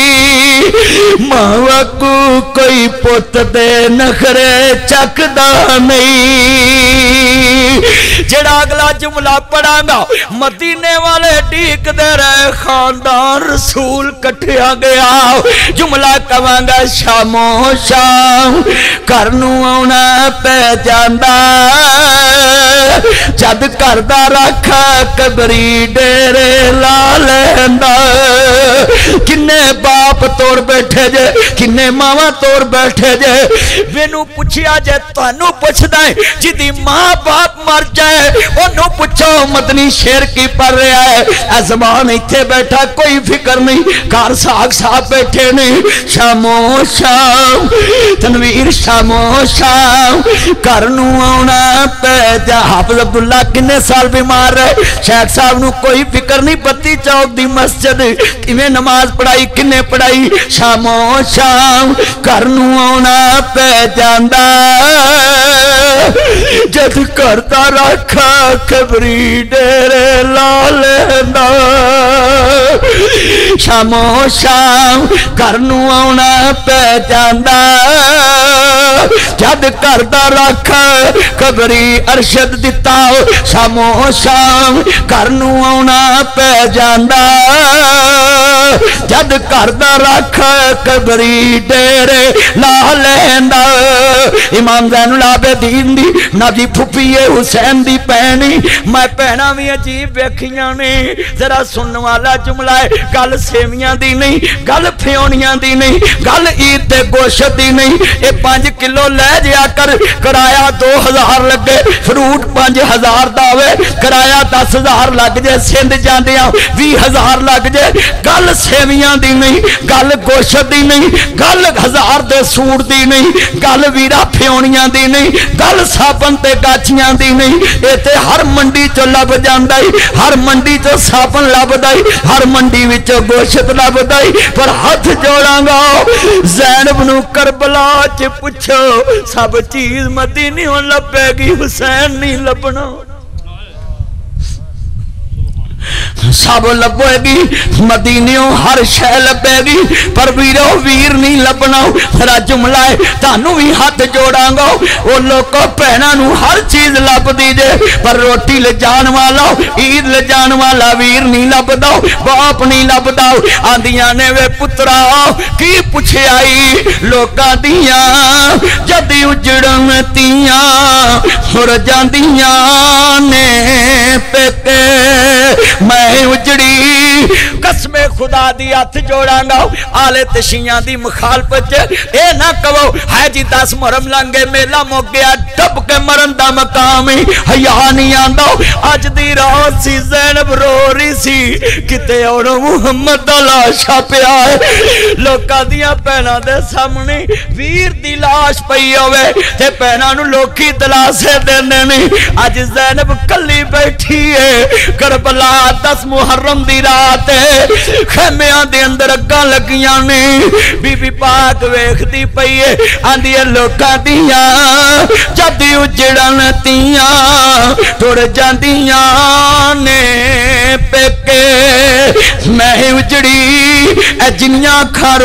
A: मावा को कोई पुत दे नखरे चकदा नहीं। जेड़ा अगला जुमला पढ़ागा, मदीने वाले ढीकते रहे, खानदान रसूल कटिया गया। जुमला कवांगा, शामो शाम, घर आना पै जाता जद घर का कबरी डेरे ला लेंदा। किन्ने बाप तोड़ बैठे जे, किन्ने मावा तोड़ बैठे जे। मैनू पूछिया जे तू पुछदा है, जिदी माँ बाप मर जाए है ओनू पूछो, मदनी शेर की पढ़ रहा है। जबान इतने बैठा, कोई फ़िक्र नहीं, घर साग साहब बैठे ने। शामो शाम, तनवीर शामो शाम, घर आना पै जा। हाफिज अब्दुल्ला किन्ने साल बीमार रहे? शेख साहब न कोई फ़िक्र नहीं पत्ती चौक दी मस्जिद किमें नमाज़ पढ़ाई किन्ने पढ़ाई शामो शाम घर आना पै जाता जद करता रखा खबरी डेरे ला लेना शामो शाम घर आना पै जाता जद करता रख खबरी अरशद दिता घर आना पै जाता जद करता रख खबरी डेरे ला लेंदा इमाम जैनुल आबदीन दी नाजी फुफीए हुसैन दी भैनी मैं भैना भी अजीब वेखियाँ ने जरा सुनने वाला जुमला है गल सेवियाँ दी नहीं गल फ्योनियाँ दी नहीं गल ईद दे गोशत दी नहीं ये पाँच किलो ले जाया कर किराया दो हज़ार लगे फ्रूट पाँच हज़ार दावे किराया दस हज़ार लग जाए सिंध जाते भी हज़ार लग जाए गल सेवियाँ दी नहीं गल गोशत दी नहीं गल हज़ार दे सूट दी नहीं गल वीरा फ्योनिया दी नहीं गल साबन ते गाचियाँ दी नहीं ये ते हर मंडी चो लभ जाता है हर मंडी चो साबन लभदा हर मंडी विच गोशत लभदा पर हाथ जोड़ांगा जैनब नु करबला च पुछो सब चीज़ मदीनी लभेगी हुसैन नहीं लभना सब लभेगी मदीनियों हर शह लभेगी पर वीरो वीर नहीं लभना मेरा जुमला है थानू भी हाथ जोड़ांगा वो लोग भैनों हर चीज़ लभदी जे पर रोटी ले जान वाला ईद ले जान वाला वीर नहीं लभदा बाप नहीं लभदा आंदिया ने वे पुत्रा की पुछे आई लोग दिया जदी उजड़न तिया सुर जांदिया ने पेके मैं उजड़ी। कसमे खुदा दी हथ जोड़ांगा। आले तशिया दी मुखालफत ए ना कहो है जी, दस मुरम लंगे मेला मुक गया डब के मरन दा मकाम ही हया नहीं आंदा अज दी रात सी जैनब रो रही सी किते मुहम्मद दा लाशा पिया है दियाँ भैणां दे सामने वीर दी लाश पई होवे ते नु दलासे देंदे ने अज जैनब कल्ली बैठी है करबला दस मुहर्रम दी रात खेमिया दे अंदर अग्गा लगियाँ ने बीबी पाक वेखदी पई है आंदी लोकां दियाँ जद उजड़न तियाँ टुर जांदियाँ ने पेके। मैं उजड़ी जिनिया अखा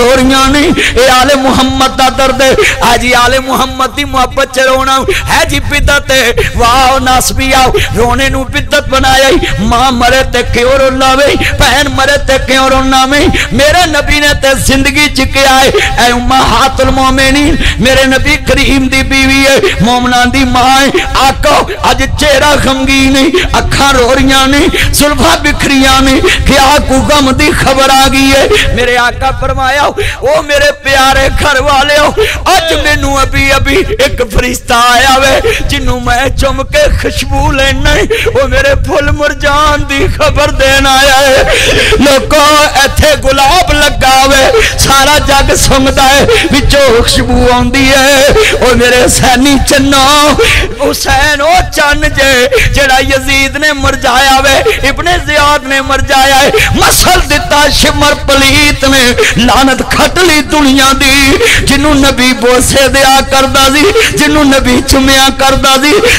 A: ने ये आले मुहम्मद का दर्द। है आले मुहम्मद की मुहब्बत च रोना है जी बिदत, वाह नस भी आओ। रोने बिदत बनाया माँ मरे ते क्यों रोना वे? भैन मरे ते क्यों रोना वे? मेरे नबी ने ते ज़िंदगी च क्या है ऐ उम्मा हातुल मोमिनी मेरे नबी करीम दी बीवी है मोमना दी है आको अज चेहरा गमगीन है अखा रो रही ने सुलफा बिखरिया ने क्या कु दी खबर आ गई है। मेरे आका फरमाया वो मेरे प्यारे घर वाले अज मैनू अभी अभी एक फरिश्ता आया वे जिन्नू मैं चुम के खुशबू लेना वो मेरे फुल मुरजान दी खबर देन आया है। लोको इथे गुलाब लगा वे सारा जग सुनता है बिचो खुशबू आंदी है। ओ मेरे सैनी चन्नो हुसैन ओ चन्न जे जेड़ा यजीद ने मरजाया वे इब्ने जियाद ने मरजाया है। मसल दिता शिमर पलीत ने लानत खट ली दुनिया दी नबी बोसे दिया करदा सी जिन्नू नबी चुमिया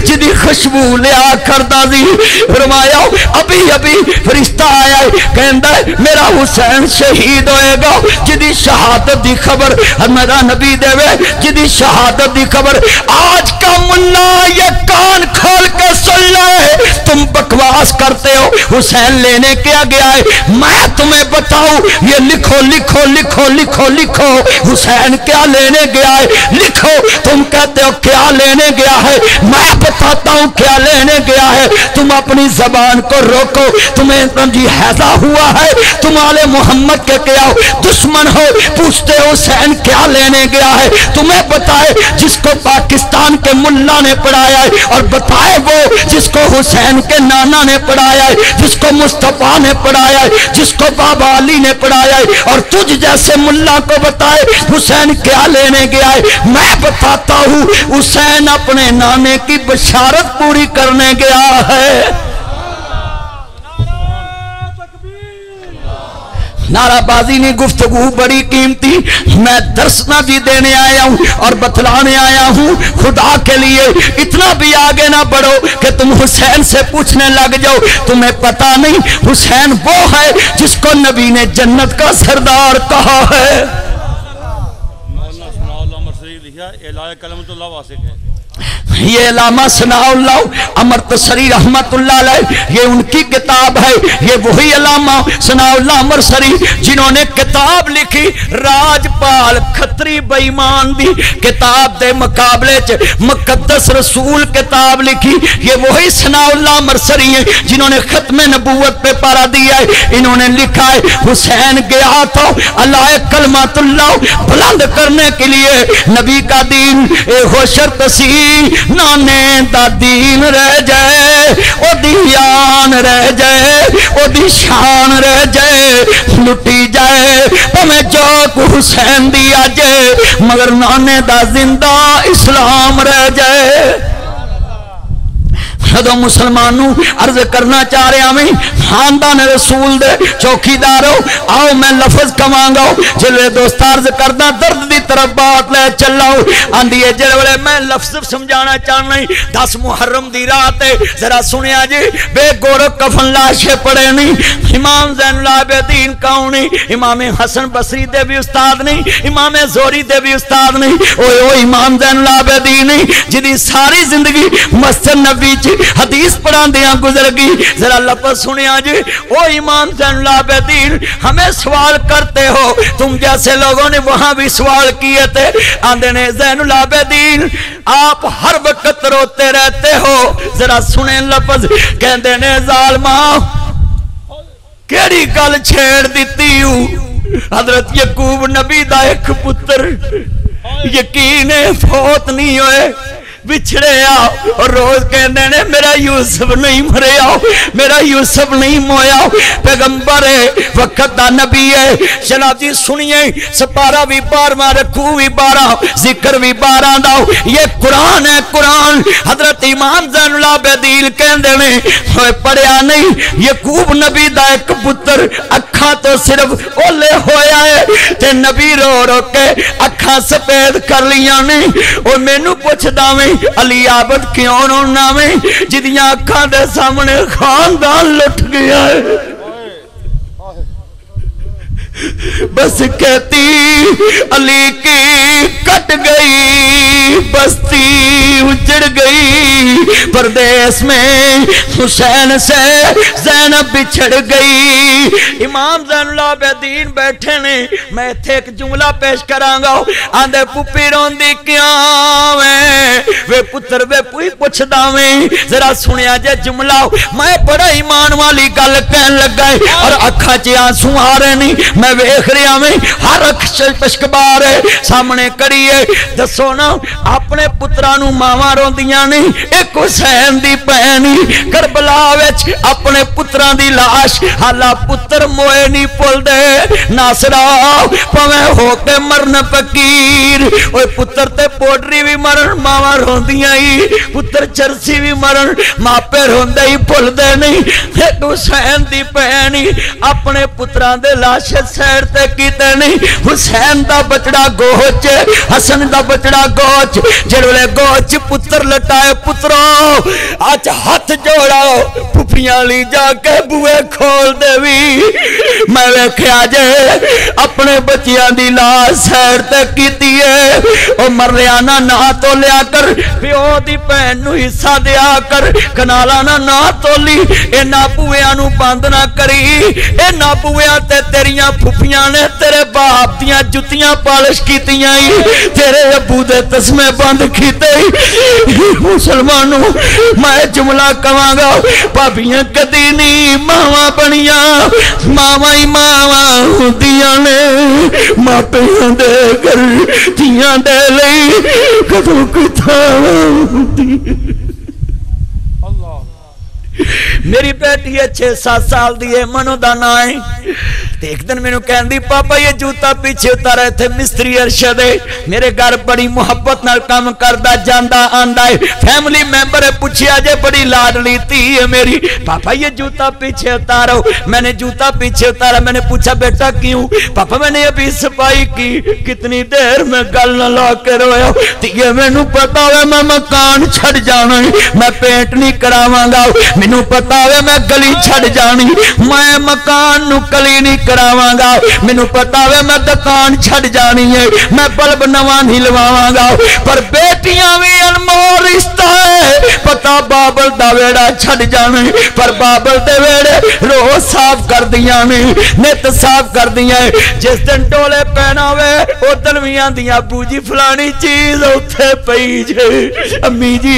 A: जिदी खुशबू लिया करदा सी फरमाया अभी अभी फरिश्ता आया कहंदा मेरा हुसैन शहीद होएगा शहादत दी खबर मेरा नबी देवे जिदी शहादत दी खबर आज का मुन्ना ये कान खोल के सुन ले तुम बकवास करते हो हुसैन लेने क्या गया है मैं तुम्हें बताऊँ ये लिखो लिखो लिखो लिखो लिखो हुसैन क्या लेने गया है? लिखो, तुम कहते हो क्या लेने गया है? मैं बताता हूँ क्या लेने गया है। तुम अपनी जबान को रोको। तुम्हें जी हैजा हुआ है। तुम आले मोहम्मद के क्या दुश्मन हो। पूछते हो, हुसैन क्या लेने गया है? तुम्हें बताए जिसको पाकिस्तान के मुल्ला ने पढ़ाया है और बताए वो जिसको हुसैन के नाना ने पढ़ाया है, जिसको मुस्तफ़ा ने पढ़ाया है, जिसको बाबा अली ने पढ़ाया है और तुझ जैसे मुल्ला को बताए हुसैन क्या लेने गया है? मैं बताता हूँ, हुसैन अपने नाने की बशारत पूरी करने गया है। नाराबाजी नहीं गुफ्तगु बड़ी कीमती, मैं दर्शना भी देने आया हूँ और बतलाने आया हूँ, खुदा के लिए इतना भी आगे ना बढ़ो कि तुम हुसैन से पूछने लग जाओ। तुम्हें पता नहीं, हुसैन वो है जिसको नबी ने जन्नत का सरदार कहा है। लिखा कलम तो वासिक है ये लामा सनाउल्ला अमर तसरी रहमत ये उनकी किताब है, ये वही अलामा सनाउल्ला अमर सरी, जिन्होंने किताब लिखी, राजपाल खतरी बेईमान दी किताब के मुकाबले च मुकदस रसूल किताब लिखी, ये वही सनाउल्ला अमर सरी है, जिन्होंने खत्म नबूवत पे पारा दिया है, इन्होंने लिखा है, हुसैन गया तो अल्लाह कलमातुल्ला बुलंद करने के लिए नबी का दीन, ए होशर तसी नाने का दीन रह जाए, ओदी आन रह जाए, ओदी शान रह जाए, लुटी जाए, भावे चौक हुसैन दी अज मगर नाने का ज़िंदा इस्लाम रह जाए। जो मुसलमान अर्ज़ करना चाह रहा मैं खानदान रसूल दे चौकीदार हो आओ मैं लफज कमांगा ज़िले दोस्त अर्ज़ करदा दर्द की तरफ़ बात ले चला आंधी है ज़िले मैं लफ्ज समझाना चाहना दस मुहर्रम की रात है जरा सुनिया जी बे गोरख कफन लाशे पड़े नहीं इमाम जैनुलाबीन कौन इमाम हसन बसरी दे भी उस्ताद नहीं इमाम जोरी दे भी उस्ताद नहीं ओ, ओ इमाम जैनुलाबीन नहीं जिदी सारी ज़िंदगी मस्जिद नबी च हदीस पढ़ा गुजर गई। जरा लफज सुनिया जी। ओ ईमान जैनुलाबीन हमें सवाल करते हो। तुम जैसे लोगों ने वहाँ भी सवाल किए थे। आंदे ने जैनुलाबीन आप हर वक्त रोते रहते हो। जरा सुने लफज। कहते ने, जालमा, केड़ी गल छेड़ दी हज़रत यकूब नबी का एक पुत्र। यकीन फौत नहीं होए। और रोज कहते ने, मेरा यूसुफ नहीं मरे आओ, मेरा यूसुफ नहीं मोया पैगंबर है, वक्त का नबी है। जनाब जी, सुनिए, सपारा भी बारवा रखू भी बारह ज़िक्र भी बारह दाओ ये कुरान है, कुरान। हज़रत इमाम जैनुला बेदील कहते ने पढ़िया नहीं ये कूब नबी का एक पुत्र, अखा तो सिर्फ़ ओले होया है। ते नबी रो रो के अखा सफ़ेद कर लिया ने। मैनू पुछदा वे, अली आबद क्यों रोना वे? जिदिया अखा के सामने खानदान लुट गया है। बस कहती, अली की कट गई, बस्ती उजड़ गई प्रदेश में हुसैन से जैनब बिछड़ गई। इमाम जैनुलाबीन बैठे ने, मैं इथे एक जुमला पेश करांगा। आंदे पुपी रोंदी क्या वे? वे पुत्र, वे पुई पुछदा में जरा सुनिया जे जुमला। मैं बड़ा ईमान वाली गल कह लगा और अखा च आँसू आ रहे नहीं मैं वेख रहा मैं हर अक्षर पशकबार है सामने करिए दसो ना अपने पुत्रा मावा रोंदियाँ ने एक हुसैन दी भैन करबला अपने पुत्रा दी लाश हाला पुत्र मोए नहीं भुलते नासरा पवे हो के मरन फकीर ओए पुत्र ते पोडरी भी मरन मावा रोंदियाँ ही पुत्र चरसी भी मरन मापे रोंदे ही भुलते नहीं एक हुसैन दी भैन अपने पुत्रा दे लाश सैर ते कीते नहीं हुसैन दा बचड़ा गोच हसन दा बचड़ा गोच जेड़े गोच पुत्र लटाए पुत्रो आज हाथ जोड़ाओ फुफिया ली जाके बुए खोल देवी मैं वेख्या जे अपने बच्चिया की लाश सैर तक की है मरिया ना ना तो लिया कर प्यो की भैन हिस्सा दिया कर कनाला ना ना तोली इन्होंने भूया बंद ना करी इन्होंने भूया ते तेरिया फुफिया ने तेरे बाप दिया जुतियाँ पालिश की तेरे अबू दे तस्मे बंद किते मुसलमानों मैं जुमला कवागा भाभिया कदी नहीं मावा बनिया मावा ही मावा ने। मापिया दे घर दिया दे लई कदों किता मेरी बेटी है छे सात साल दी है मनु का ना है ਤੇ ਇੱਕ ਦਿਨ ਮੈਨੂੰ ਕਹਿੰਦੀ ਪਾਪਾ ਇਹ ਜੂਤਾ ਪਿੱਛੇ ਉਤਾਰਿਆ ਇੱਥੇ ਮਿਸਤਰੀ ਅਰਸ਼ਦ ਹੈ ਮੇਰੇ ਘਰ ਬੜੀ ਮੁਹੱਬਤ ਨਾਲ ਕੰਮ ਕਰਦਾ ਜਾਂਦਾ ਆਂਦਾ ਹੈ ਫੈਮਿਲੀ ਮੈਂਬਰ ਹੈ ਪੁੱਛਿਆ ਜੇ ਬੜੀ ਲਾਡਲੀ ਧੀ है मेरी पापा ये जूता पीछे उतारो मैंने जूता पीछे उतारा मैंने पूछा बेटा क्यों पापा मैंने अभी सफाई की कितनी देर में गल न ला के रोया ये मैनू पता है मैं मकान छड़ जाना है मैं पेंट नहीं करावांगा मैनू पता है मैं गली छड़ जानी मैं मकान नु कली नहीं करावांगा मैनू पता है मैं दुकान छड़ जानी है मैं बल्ब नवा नहीं लवावांगा पर बेटियाँ भी अनमोल रिश्ता है पता बाबल दा वेड़ा छड़ जाना है पर बाबल दे वेड़े रोज साफ़ कर दिया ने नित साफ़ कर दिया है जिस दिन टोले पहना वे उदन भी आंदियाँ बूजी फलानी चीज़ उत्थे पई जे अम्मी जी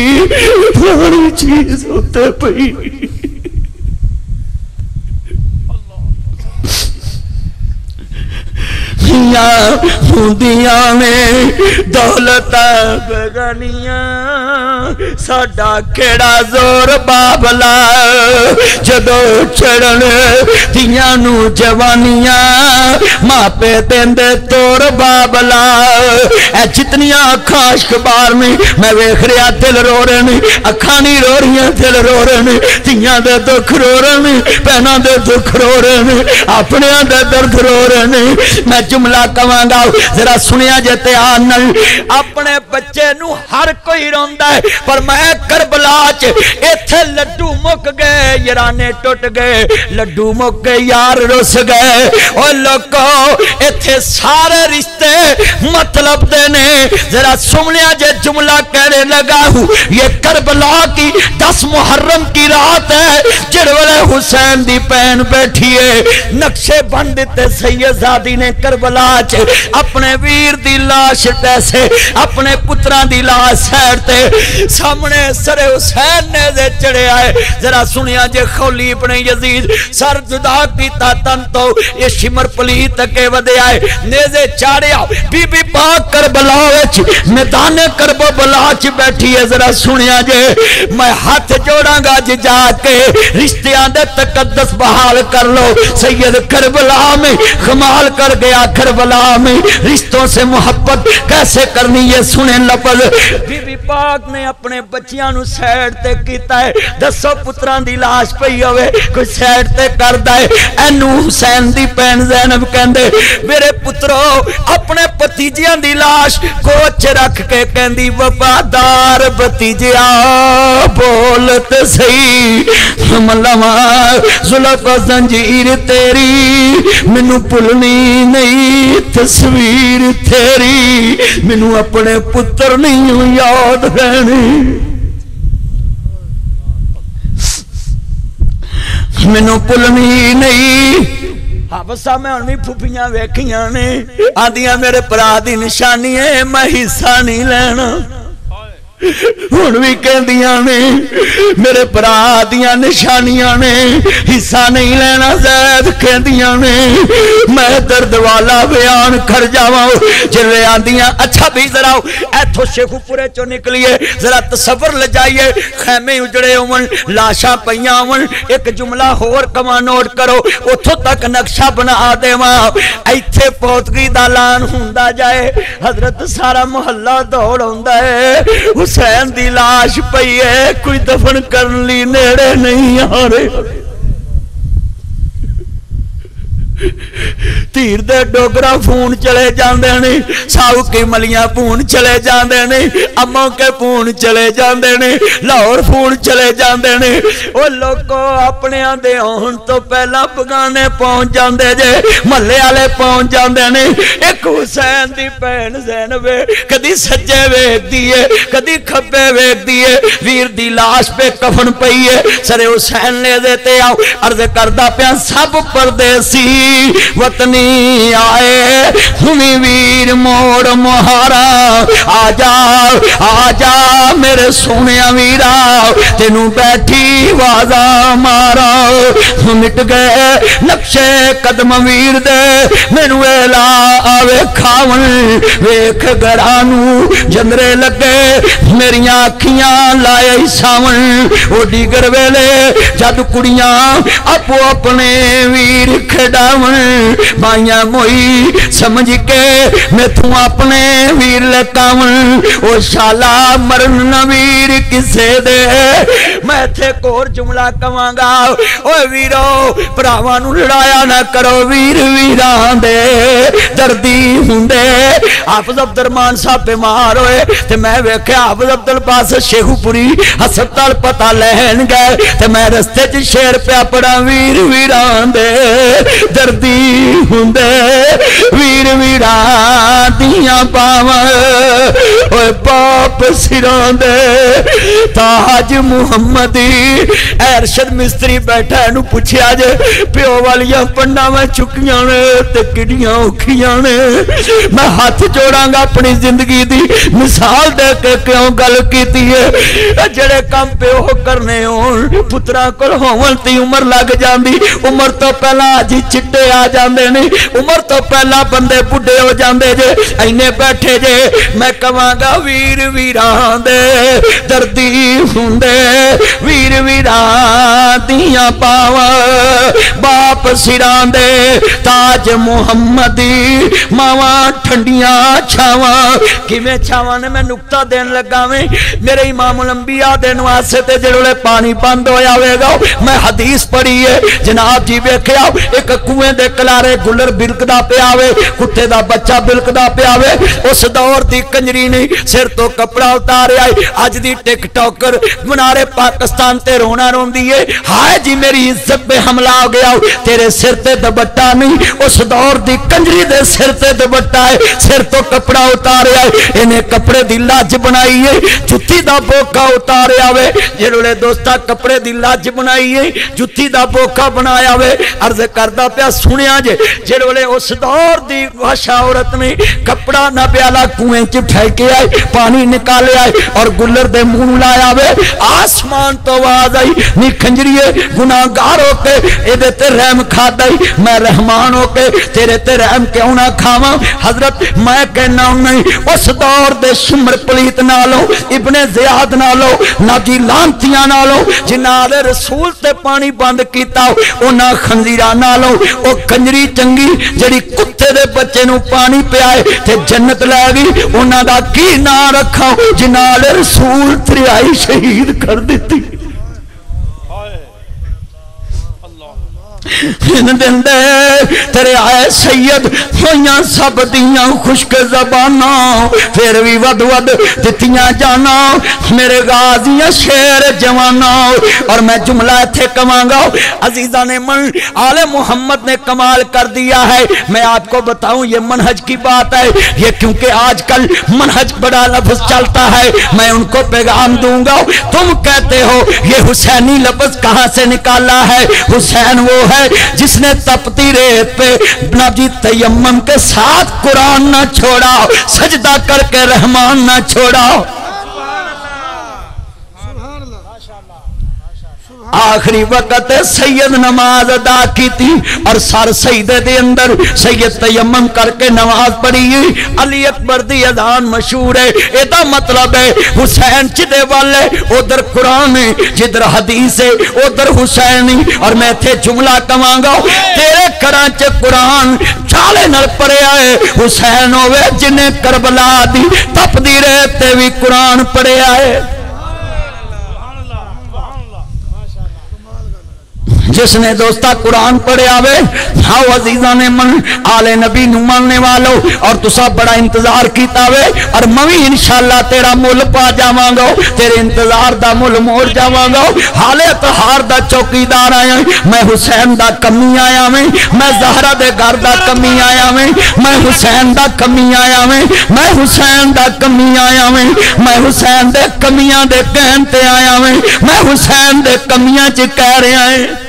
A: ਹੁੰਦੀਆਂ ਹੁੰਦੀਆਂ ਨੇ ਦੌਲਤਾਂ ਬਗਨੀਆਂ ਸਾਡਾ ਕਿਹੜਾ ਜ਼ੋਰ ਬਾਬਲਾ, ਜਦੋਂ ਛੜਨ ਧੀਆਂ ਨੂੰ ਜਵਾਨੀਆਂ, ਮਾਪੇ ਦਿੰਦੇ ਤੋਰ ਬਾਬਲਾ। ਐ ਜਿਤਨੀਆਂ ਅੱਖਾਂ ਅਸ਼ਕਬਾਰ ਨੇ, ਮੈਂ ਵੇਖ ਰਿਹਾ ਦਿਲ ਰੋ ਰਹੇ ਨੇ, ਅੱਖਾਂ ਨਹੀਂ ਰੋ ਰਹੀਆਂ, ਦਿਲ ਰੋ ਰਹੇ ਨੇ। ਧੀਆਂ ਦੇ ਦੁੱਖ ਰੋ ਰਹੇ ਨੇ, ਭੈਣਾਂ ਦੇ ਦੁੱਖ ਰੋ ਰਹੇ ਨੇ, ਆਪਣਿਆਂ ਦਾ ਦਰਦ ਰੋ ਰਹੇ ਨੇ। ਮੈਂ ਜੁਮ जुमला कवगा, जरा सुनिया जे ध्यान अपने बच्चे नु हर कोई रोंदा है, पर मैं करबला च इथे लड्डू मुक गए, यराने टुट गए, लड्डू मुक गए, यार रुस गए। ओ लोको इथे सारे रिश्ते मतलब देने जरा सुनिया जे जुमला कहने लगा हूँ, ये करबला की दस मुहर्रम की रात है जिड़वले हुसैन दी पैन बैठी है। नक्शे बन दिते सैयद ने करबला च अपने वीर दी लाश पैसे अपने पुत्रा दी लाश सैड ते। सामने सरे हुसैन ने दे चढ़िया है, जरा सुनिया जे खौली अपने यजीद सर जुदा कीता तन तो ये शिमर पलीत अगे वधया है। नेजे चाड़िया बीबी पाक करबला विच, मैदान करबला च बैठी है, जरा सुनिया जे। मैं हाथ जोड़ांगा अज जाके रिश्तियाँ दे तकद्दस बहाल कर लो। सैयद करबला में कमाल कर गया करबला में रिश्तों से मोहब्बत कैसे करनी है सुने लफज बीबी पाक ने अपने बच्चियाँ नु साइड ते कीता है। दसो पुत्रां दी लाश पई होवे, कोई साइड ते करदा है। एनू हुसैन दी भैन जैनब कहंदे, मेरे पुत्रो, अपने भतीजियाँ दी लाश कोच रख के कहंदी, वफादार भतीजिया, बोल ते सही। मलवा जुल्फ जंजीर तेरी, मैनू भुलनी नहीं। तस्वीर तेरी, मैनू अपने पुत्र नहीं याद रहनी। मैनू भुलनी नहीं। हवसा मैं हूँ भी फुफियाँ वेखिया ने, आदिया मेरे भरा की निशानी है मैं हिस्सा नहीं लेना। हूँ भी कहदिया ने, मेरे भरा दिया ने, हिस्सा नहीं लेना जैद कहदिया ने। मैं दर्द वाला बयान कर जावा ज़िले आंदिया अच्छा भी जरा इथों शेखुपुरे चो निकलिए, जरा तस्वर ले जाइए, खेमे उजड़े होवन, लाशा पवन एक जुमला होर कमा नोट करो, उथों तक नक्शा बना देव। इथे पोतगी का हों जाए, हज़रत सारा मोहला दौड़ आ हुसैन की लाश पई है कोई दफन करने नेड़े नहीं आ रहे। ਧੀਰ ਦੇ ਡੋਗਰਾ ਫੋਨ ਚਲੇ ਜਾਂਦੇ ਨੇ ਸਾਊ ਕੇ ਮਲੀਆਂ ਫੋਨ ਚਲੇ ਜਾਂਦੇ ਨੇ ਅੰਮੋ ਕੇ ਫੋਨ ਚਲੇ ਜਾਂਦੇ ਨੇ, ਲਾਹੌਰ ਫੋਨ ਚਲੇ ਜਾਂਦੇ ਨੇ। ਉਹ ਲੋਕੋ ਆਪਣਿਆਂ ਦੇ ਆਉਣ ਤੋਂ ਪਹਿਲਾਂ ਬਗਾਨੇ ਪਹੁੰਚ ਜਾਂਦੇ ਜੇ, ਮਹੱਲੇ ਵਾਲੇ ਪਹੁੰਚ ਜਾਂਦੇ ਨੇ। ਇੱਕ ਹੁਸੈਨ ਦੀ ਭੈਣ ਜ਼ੈਨਬ ਕਦੀ ਸੱਜੇ ਵੇਖਦੀ ਏ ਕਦੀ ਖੱਬੇ ਵੇਖਦੀ ਏ ਵੀਰ ਦੀ ਲਾਸ਼ ਤੇ ਕਫਨ ਪਈ ਏ। ਸਰੇ ਹੁਸੈਨ ਨੇ ਦੇ ਤੇ ਆਓ, ਅਰਜ਼ ਕਰਦਾ ਪਿਆ, ਸਭ ਪਰਦੇਸੀ। वतनी आए हुमी वीर मोड़ मुहारा आजा आजा मेरे सोने वीरा तेनू बैठी वाजा मारा मिट गए नक्शे कदम वीर दे मैनू ला आवे खावन वेख गरानू जंदरे लगे मेरिया अखियाँ लाए सावन ओ डीगर वेले जद कुड़ियाँ आपो अपने वीर लकावन बाइया मोई समझ के मैथू अपने वीर लकावन ओ शाला मरन ना किसे दे मैं इथे कोर जुमला कवांगा ओ वीरो भरावां लड़ाया ना करो वीर वीरा दे दर्दी हुंदे हाफिज अब्दुलरमान साहब बीमार होए ते मैं वेख्या हाफिज अब्दुल पास शेहूपुरी हस्पताल पता लैन गए ते मैं रस्ते च शेर पे अपना वीर वीरां दे करदी हुंदे वीर वीरा दियाँ पावन ओए पाप सिरों दे ताज मुहम्मदी अरशद मिस्त्री बैठा इनू पूछया जे प्यो वालियाँ पंडावां चुकियाँ ने ते किड़ियाँ ने मैं हाथ जोड़ांगा अपनी ज़िंदगी दी मिसाल दे के क्यों गल कीती है जेड़े काम प्यो करने हो पुत्रा कोल होवन ती उम्र लग जांदी उम्र तो पहला जी चिट बुढ़े आ जाते ने। उम्र तो पहला बंदे बुढ़े हो जाते जे। इन्ने बैठे जे। मैं कवगा, वीर वीरा दे दर्दी होंगे वीर वीरा दिया पाव। बाप सिरा दे ताज मुहम्मदी। मावा ठंडिया छावा। किमें छावा ने मैं नुकता देन लगा वे। मेरे इमाम लंबिया देन वास्ते जो पानी बंद होया होगा मैं हदीस पढ़ी है जनाब जी वेख्या, एक कुएँ ਇੱਕ ਕੂਏ ਦੇ ਕਿਨਾਰੇ ਗੁੱਲਰ ਬਿਲਕਦਾ ਪਿਆ ਵੇ ਕੁੱਤੇ ਦਾ ਬੱਚਾ ਬਿਲਕਦਾ ਪਿਆ ਵੇ ਉਸ ਦੌਰ ਦੀ ਕੰਜਰੀ ਨੇ ਸਿਰ ਤੋਂ ਕਪੜਾ ਉਤਾਰਿਆ ਏ ਅੱਜ ਦੀ ਟਿਕਟੋਕਰ ਮਨਾਰੇ ਪਾਕਿਸਤਾਨ ਤੇ ਰੋਣਾ ਰੋਂਦੀ ਏ ਹਾਏ ਜੀ ਮੇਰੀ ਇੱਜ਼ਤ ਤੇ ਹਮਲਾ ਹੋ ਗਿਆ ਤੇਰੇ ਸਿਰ ਤੇ ਦੁਪੱਟਾ ਨਹੀਂ ਉਸ ਦੌਰ ਦੀ ਕੰਜਰੀ ਦੇ ਸਿਰ ਤੇ ਦੁਪੱਟਾ ਹੈ ਸਿਰ ਤੋਂ ਕਪੜਾ ਉਤਾਰਿਆ ਏ ਇਹਨੇ ਕੱਪੜੇ ਦੀ ਲੱਜ ਬਣਾਈ ਏ ਜੁੱਤੀ ਦਾ ਬੋਕਾ ਉਤਾਰਿਆ ਵੇ ਜਿਹੜੇ ਦੋਸਤਾ ਕੱਪੜੇ ਦੀ ਲੱਜ ਬਣਾਈ ਏ ਜੁੱਤੀ ਦਾ ਬੋਕਾ ਬਣਾਇਆ ਵੇ ਅਰਜ਼ ਕਰਦਾ ਪਿਆ सुनिया जे जिस वे उस दौर की भाषा औरत ने कपड़ा ना प्याला कुएँ च फेंके आई पानी निकाले आई और गुलर के मुँह लाया वे आसमान तो आवाज़ आई, नी खंजरीए गुनागार होके ए रहम खाद मैं रहमान होके तेरे ते रहम क्यों ना खावा? हज़रत, मैं कहना नहीं उस दौर के सुमर पलीत नालों, इबने जियाद नालों ना जी लांतियाँ नालों जिन्होंने रसूल से पानी बंद किया उन्होंने खंजीरा नालों ਕੀਤਾ ਉਹਨਾਂ ਖੰਜ਼ੀਰਾਂ ਨਾਲੋਂ ਉਹ ਕੰਜਰੀ ਚੰਗੀ ਜਿਹੜੀ ਕੁੱਤੇ ਦੇ ਬੱਚੇ ਨੂੰ ਪਾਣੀ ਪਿਆਏ ਤੇ ਜੰਨਤ ਲੈ ਗਈ ਉਹਨਾਂ ਦਾ ਕੀ ਨਾਂ ਰੱਖਾਂ ਜਿਨ੍ਹਾਂ ਦੇ ਰਸੂਲ ਤਰਿਆਈ ਸ਼ਹੀਦ ਕਰ ਦਿੱਤੀ तेरे आए सैयद, होइया सब दियाँ खुश्क जबाना। फिर भी वद वद दितियाँ जाना। मेरे गाजिया शेर जवाना। और मैं जुमला इथे कमांगा अजीजा ने मन, आले मोहम्मद ने कमाल कर दिया है। मैं आपको बताऊँ, ये मनहज की बात है। ये क्योंकि आजकल मनहज बड़ा लफ्ज चलता है। मैं उनको पैगाम दूँगा। तुम कहते हो, ये हुसैनी लफ्ज कहाँ से निकाला है? हुसैन वो है जिसने तपती रेत पे नबी तयम के साथ कुरान ना छोड़ा, सजदा करके रहमान ना छोड़ा। आखिरी वक्त सैयद नमाज़ अदा की थी और सर सईदे दे अंदर सैयद तयम्मम करके नमाज़ पढ़ी। अली अकबर दी अजान मशहूर है। एदा मतलब है हुसैन चिदे वाले उधर कुरान है, जिधर हदीस है, उधर हुसैन है। और मैं थे जुमला कवांगा, तेरे घर च कुरान चाले नल पढ़िया है। हुसैन होवे जिन्हें करबला दी तपदी रेत भी कुरान पढ़िया है। जिसने दोस्ता कुरान पढ़े आवे हाँ अजीजा ने मन, आले नबी मानने वालो, और तुसा बड़ा इंतज़ार कीता वे, और मवी इंशाल्लाह तेरा मुल पा जावांगा, तेरे इंतज़ार दा मुल मोड़ जावांगा। हाले तो हार दा चौकीदार आया, मैं हुसैन दा कमी आया वे, मैं जहरा दे घर दा कमी आया वे, मैं हुसैन दा कमी आया मैं मैं हुसैन दा कमी आया मैं मैं हुसैन दे कमियाँ दे कहन ते आया मैं मैं हुसैन दे कमियाँ च कह रहा है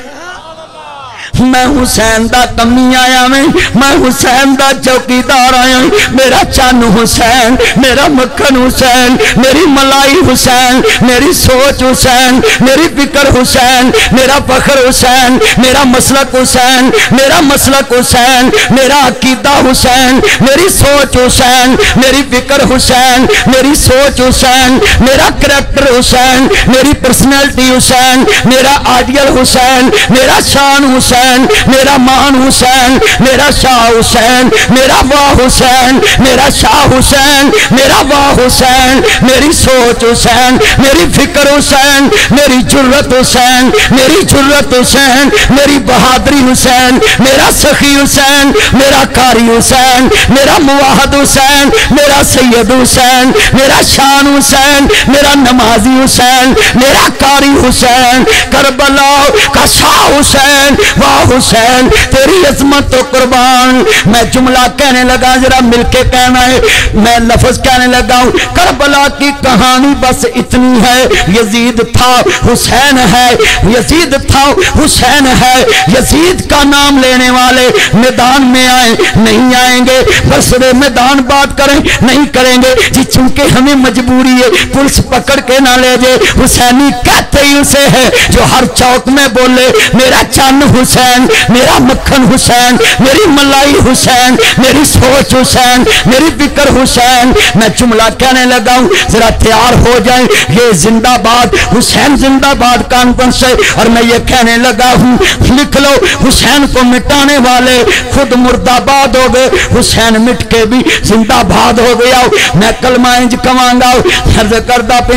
A: मैं हुसैन का कमी आया मैं मैं हुसैन का चौकीदार आया मेरा चन हुसैन, मेरा मक्खन हुसैन, मेरी मलाई हुसैन, मेरी सोच हुसैन, मेरी फ़िक्र हुसैन, मेरा फखर हुसैन, मेरा मसलक हुसैन, मेरा मसलक हुसैन, मेरा अकीदा हुसैन, मेरी सोच हुसैन, मेरी फ़िक्र हुसैन, मेरी सोच हुसैन, मेरा करैक्टर हुसैन, मेरी पर्सनैलिटी हुसैन, मेरा आइडियल हुसैन, मेरा शान हुसैन मेरा मान हुसैन मेरा शाह हुसैन मेरा वाह हुसैन मेरा शाह हुसैन मेरा वाह हुसैन मेरी सोच हुसैन मेरी फ़िक्र हुसैन मेरी जुर्रत हुसैन मेरी जुर्रत हुसैन मेरी बहादुरी हुसैन मेरा सखी हुसैन मेरा कारी हुसैन मेरा मुवाहद हुसैन मेरा सैयद हुसैन मेरा शान हुसैन मेरा नमाजी हुसैन मेरा कारी हुसैन करबला का शाह हुसैन वाह हुसैन, तेरी अजमत तो कुर्बान। मैं जुमला कहने लगा, जरा मिलके कहना है। मैं लफज कहने लगा हूँ, करबला की कहानी बस इतनी है। यजीद था, हुसैन है। यजीद था, हुसैन है। यजीद का नाम लेने वाले मैदान में आए, नहीं आएँगे। बस वे मैदान बात करें, नहीं करेंगे। जी, चूँकि हमें मजबूरी है, पुलिस पकड़ के ना ले जाए। हुसैनी कहते ही उसे है, जो हर चौक में बोले, मेरा चंद हुसैन, मेरा मक्खन हुसैन, मेरी मलाई हुसैन, मेरी सोच हुसैन, मेरी फ़िक्र हुसैन। मैं जुमला कहने लगा हूँ, जरा तैयार हो जाए। ये जिंदाबाद, हुसैन जिंदाबाद कॉन्फ्रेंस है और मैं ये कहने लगा हूँ, लिख लो, हुसैन को मिटाने वाले खुद मुर्दाबाद हो गए। हुसैन मिट के भी जिंदाबाद हो गया मैं कलमा इंज कमांगा अर्ज़ करदा पे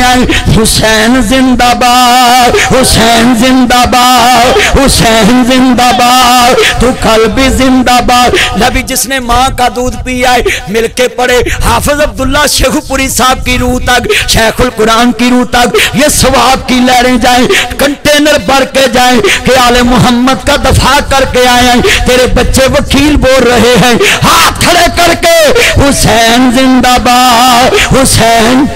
A: हुसैन जिंदाबाद हुसैन जिंदाबाद, हुसैन जिंदाबाद, तू कल भी जिंदाबाद। नबी जिसने माँ का दूध पिया है, मिलके पड़े हाफिज अब्दुल्ला शेखुपुरी साहब की रूह तक, शेखुल कुरान की रूह तक, ये सवाब की लहरें जाए, कंटेनर भर के जाए, कि आले मोहम्मद का दफ़ा करके आए हैं। तेरे बच्चे वकील बोल रहे हैं, हाथ खड़े करके, हुसैन जिंदाबाद, हुसैन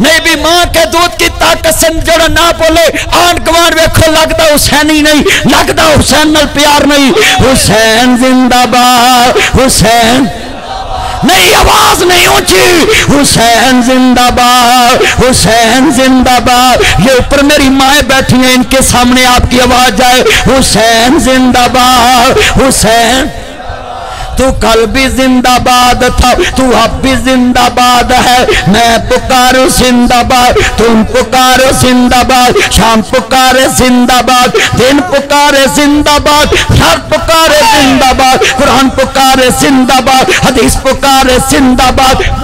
A: नहीं भी माँ के दूध की ताकत से जो ना बोले। आन गवान वेखो लगता हुसैन ही नहीं लगता हुसैन प्यार नहीं। हुसैन जिंदाबाद, हुसैन। नहीं आवाज़ नहीं ऊँची। हुसैन जिंदाबाद हुसैन जिंदाबाद। ये ऊपर मेरी माए बैठी हैं, इनके सामने आपकी आवाज़ आए। हुसैन जिंदाबाद, हुसैन। तू कल भी जिंदाबाद था, तू अब भी जिंदाबाद है। मैं पुकारो जिंदाबाद, तुम पुकारो जिंदाबाद, शाम पुकारे जिंदाबाद, दिन पुकारे जिंदाबाद हर पुकारे जिंदाबाद, कुरान पुकारे जिंदाबाद, हदीस पुकारे जिंदाबाद।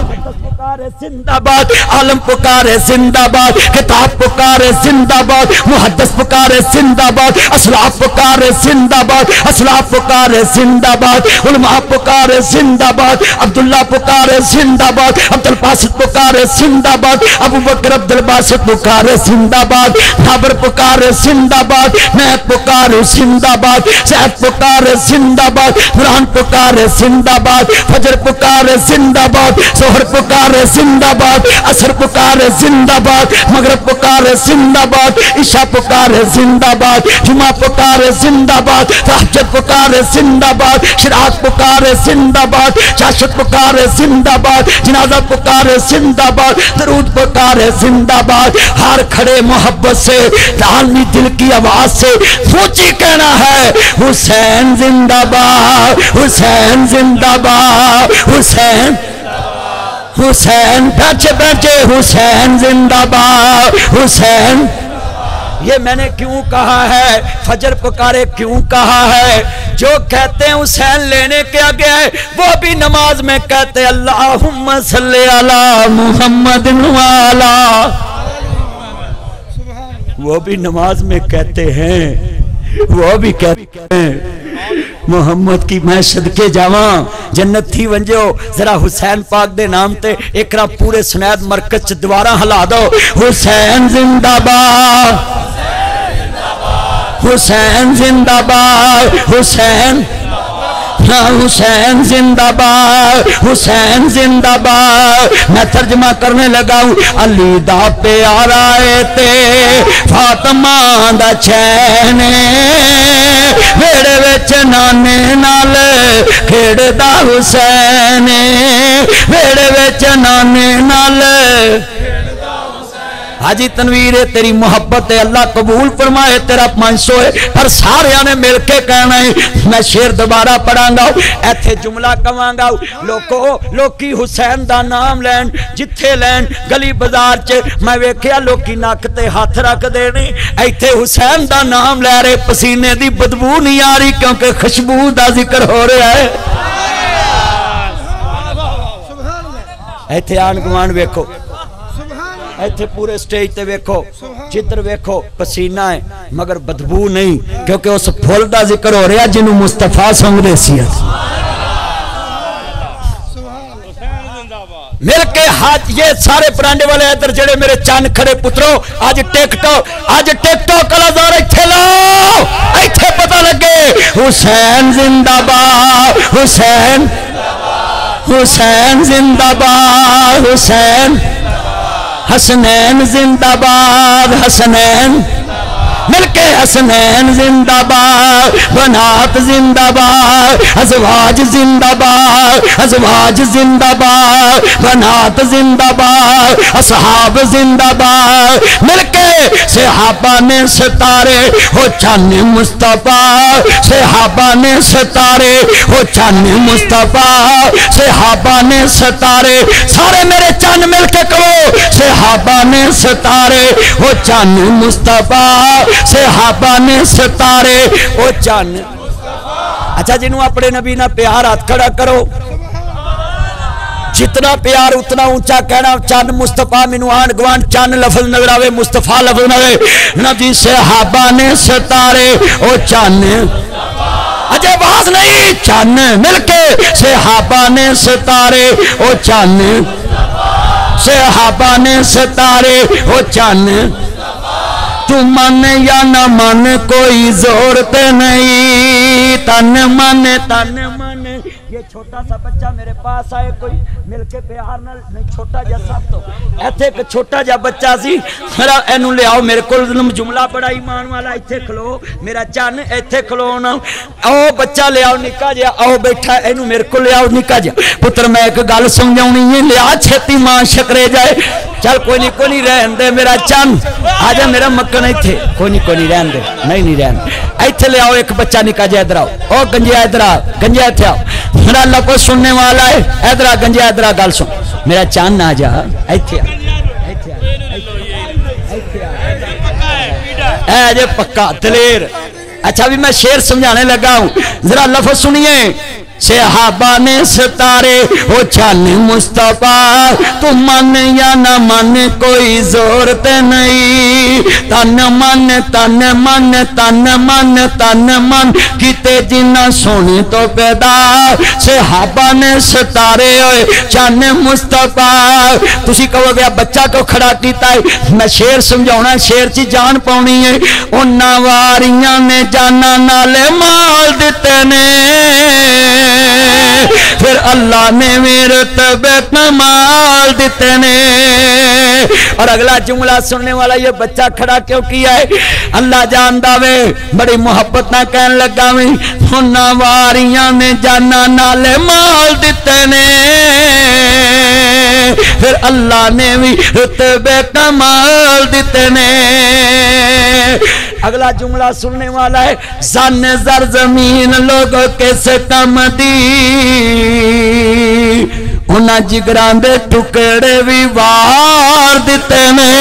A: पुकारे जिंदाबाद आलम पुकारे जिंदाबाद किताब पुकारे जिंदाबाद मुहद्दस पुकारे जिंदाबाद असलाफ पुकारे जिंदाबाद असलाफ पुकारे जिंदाबाद उलमा पुकारे जिंदाबाद अब्दुल्ला पुकारे जिंदाबाद अब्दुल बासित पुकारे जिंदाबाद अबू बकर अब्दुल बासित पुकारे जिंदाबाद बाबर पुकारे जिंदाबाद मैं पुकारे जिंदाबाद सैद पुकारे जिंदाबाद कुरान पुकारे जिंदाबाद फजर पुकारे जिंदाबाद सोहर पुकारे जिंदाबाद, असर पुकारे जिंदाबाद, मगरब पुकारे जिंदाबाद, ईशा पुकारे जिंदाबाद जुमा पुकारे जिंदाबाद तहज्जुद पुकारे जिंदाबाद, शरात पुकारे जिंदाबाद शाश्वत पुकारे जिंदाबाद, जनाजा पुकारे जिंदाबाद, दरूद पुकारे जिंदाबाद। हार खड़े मोहब्बत से डालनी दिल की आवाज़ से सोची कहना है, हुसैन जिंदाबाद हुसैन जिंदाबाद, हुसैन हुसैन, बैठे बैठे, हुसैन जिंदाबाद, हुसैन। ये मैंने क्यों कहा है? फजर पुकारे क्यों कहा है? जो कहते हैं हुसैन लेने के आगे है, वो भी नमाज़ में कहते अल्लाह मुहम्मद वो भी नमाज़ में कहते हैं, वो भी कहते हैं। मोहम्मद की मैं सदके जावा। जन्नत थी वंजो। जरा हुसैन पाक दे नाम ते एक पूरे सुनैद मरकज च दोबारा हिला दो। हुसैन जिंदाबाद। हुसैन जिंदाबाद। हुसैन हाँ हुसैन जिंदाबाद हुसैन जिंदाबाद। मैं तर्जमा करने लगा हूँ, अली दा प्यारा है ते। फातमा दा चैन विच नाने नाल खेड़दा हुसैन वेड़े विच नाने नाल हाजी तनवीर है, तेरी मोहब्बत है, अल्लाह कबूल फरमाए, तेरा पाँच है, पर सारिया ने मिल कहना है, मैं शेर दोबारा पढ़ागा इथे जुमला कवगा, लोको, लोकी हुसैन का नाम लैन, जिथे लैन, गली बाज़ार च, मैं वेख्या, लोकी नक ते हथ रख ने इथे हुसैन का नाम लै रहे पसीने की बदबू नहीं आ रही, क्योंकि खुशबू का ज़िक्र हो रहा है। इतने आन गुआढ़ वेखो ਇੱਥੇ ਪੂਰੇ ਸਟੇਜ ਤੇ ਵੇਖੋ ਚਿੱਤਰ ਵੇਖੋ ਪਸੀਨਾ ਹੈ ਮਗਰ ਬਦਬੂ ਨਹੀਂ ਕਿਉਂਕਿ ਉਸ ਫੁੱਲ ਦਾ ਜ਼ਿਕਰ ਹੋ ਰਿਹਾ ਜਿਹਨੂੰ ਮੁਸਤਫਾ ਸੰਗਦੇ ਸੀ मिल के हाथ ये सारे परांडे वाले इधर जेड़े मेरे चंद खड़े पुत्रो आज टिकटॉक आज टिकटॉक वाला दौर इथे लो इथे पता लगे हुसैन जिंदाबाद हुसैन हुसैन जिंदाबाद हुसैन हसनैन जिंदाबाद हसनैन। मिलके हसनैन जिंदाबाद, बनात जिंदाबाद अजवाज जिंदाबाद अजवाज जिंदाबाद, बनात जिंदाबाद, असहाब जिंदाबाद। मिलके सहाबा ने सितारे, हो चन्न मुस्तफ़ा। सिहाबा ने सितारे, हो चन्न मुस्तफ़ा। सिहाबा ने सितारे, सारे मेरे चन मिलके कहो सहाबा ने सितारे, हो चन्न मुस्तफ़ा। सहाबा ने सितारे, ओ चन अच्छा जिन्हों अपने नबी ना प्यार हाथ खड़ा करो। जितना प्यार उतना ऊँचा कहना चन मुस्तफ़ा मैनू आन गवान चन लफज नज़र आवे, मुस्तफ़ा लफज नज़र नबी सहाबा ने सितारे, ओ चन अजय, आवाज़ नहीं। चन मिलके सहाबा ने सितारे, ओ चन सहाबा ने सितारे, ओ चन तू मन या ना मन कोई ज़ोर नहीं तन मन तन मन। छोटा सा बच्चा मेरे पास आए कोई मिलके प्यार नाल नहीं छोटा जिहा सब तो ਇੱਥੇ ਇੱਕ ਛੋਟਾ ਜਿਹਾ ਬੱਚਾ ਸੀ ਮੇਰਾ ਇਹਨੂੰ ਲਿਆਓ ਮੇਰੇ ਕੋਲ ਜੁਮਲਾ ਬੜਾ ਈਮਾਨ ਵਾਲਾ ਇੱਥੇ ਖਲੋ ਮੇਰਾ ਚੰਨ ਇੱਥੇ ਖਲੋਣਾ ਆਓ ਬੱਚਾ ਲਿਆਓ ਨਿੱਕਾ ਜਿਹਾ ਆਓ ਬੈਠਾ ਇਹਨੂੰ ਮੇਰੇ ਕੋਲ ਲਿਆਓ ਨਿੱਕਾ ਜਿਹਾ ਪੁੱਤਰ ਮੈਂ ਇੱਕ ਗੱਲ ਸਮਝਾਉਣੀ ਹੈ ਲਿਆ ਛੇਤੀ ਮਾਂ ਸ਼ਕਰੇ ਜਾਏ ਚੱਲ ਕੋਈ ਨਹੀਂ ਕੋਈ ਨਹੀਂ ਰਹਿਣ ਦੇ ਮੇਰਾ ਚੰਨ ਆ ਜਾ ਮੇਰਾ ਮੱਕਣ ਇੱਥੇ ਕੋਈ ਨਹੀਂ ਕੋਈ ਨਹੀਂ ਰਹਿਣ ਦੇ ਨਹੀਂ ਨਹੀਂ ਰਹਿਣ ਇੱਥੇ ਲਿਆਓ ਇੱਕ ਬੱਚਾ ਨਿੱਕਾ ਜਿਹਾ ਇਧਰ ਆਓ ਉਹ ਗੰਜਿਆ ਇਧਰ ਆ ਗੰਜਿਆ ਇੱਥੇ ਆਓ मेरा अल्लाह कोई सुनने वाला है। ऐदरा गंजा ऐदरा गल सुन। मेरा चाँद ना जा। इथे जे पक्का, दलेर। अच्छा भी मैं शेर समझाने लगा हूँ। जरा लफज सुनिए। सहाबा ने सितारे वो चल मुस्तफ़ा, तू मन या न मन, कोई ज़ोर ते नहीं। तन मन तन मन तन मन तन मन किते जिना सोने तो पैदा। सहाबा ने सितारे, ओए चन मुस्तफ़ा, तुसी गया बच्चा को खड़ा कीता है? मैं शेर समझाना शेर च जान पानी है। उन्ना वारियाँ ने जाना नाले माल दिते ने। फिर अल्लाह ने मेरे तबे कमाल दिते ने। और अगला जुमला सुनने वाला ये बच्चा खड़ा क्यों किया है? अल्लाह जानदा वे, बड़ी मोहब्बत ना कहन लगा वे उन्ना वारियाँ ने जाना नाले माल दिते ने। फिर अल्लाह ने भी रुतबे कमाल दिते ने। अगला जुमला सुनने वाला है सन जर ज़मीन लोग किस कम दी। उन्हें जिगरां दे टुकड़े भी वार दिते ने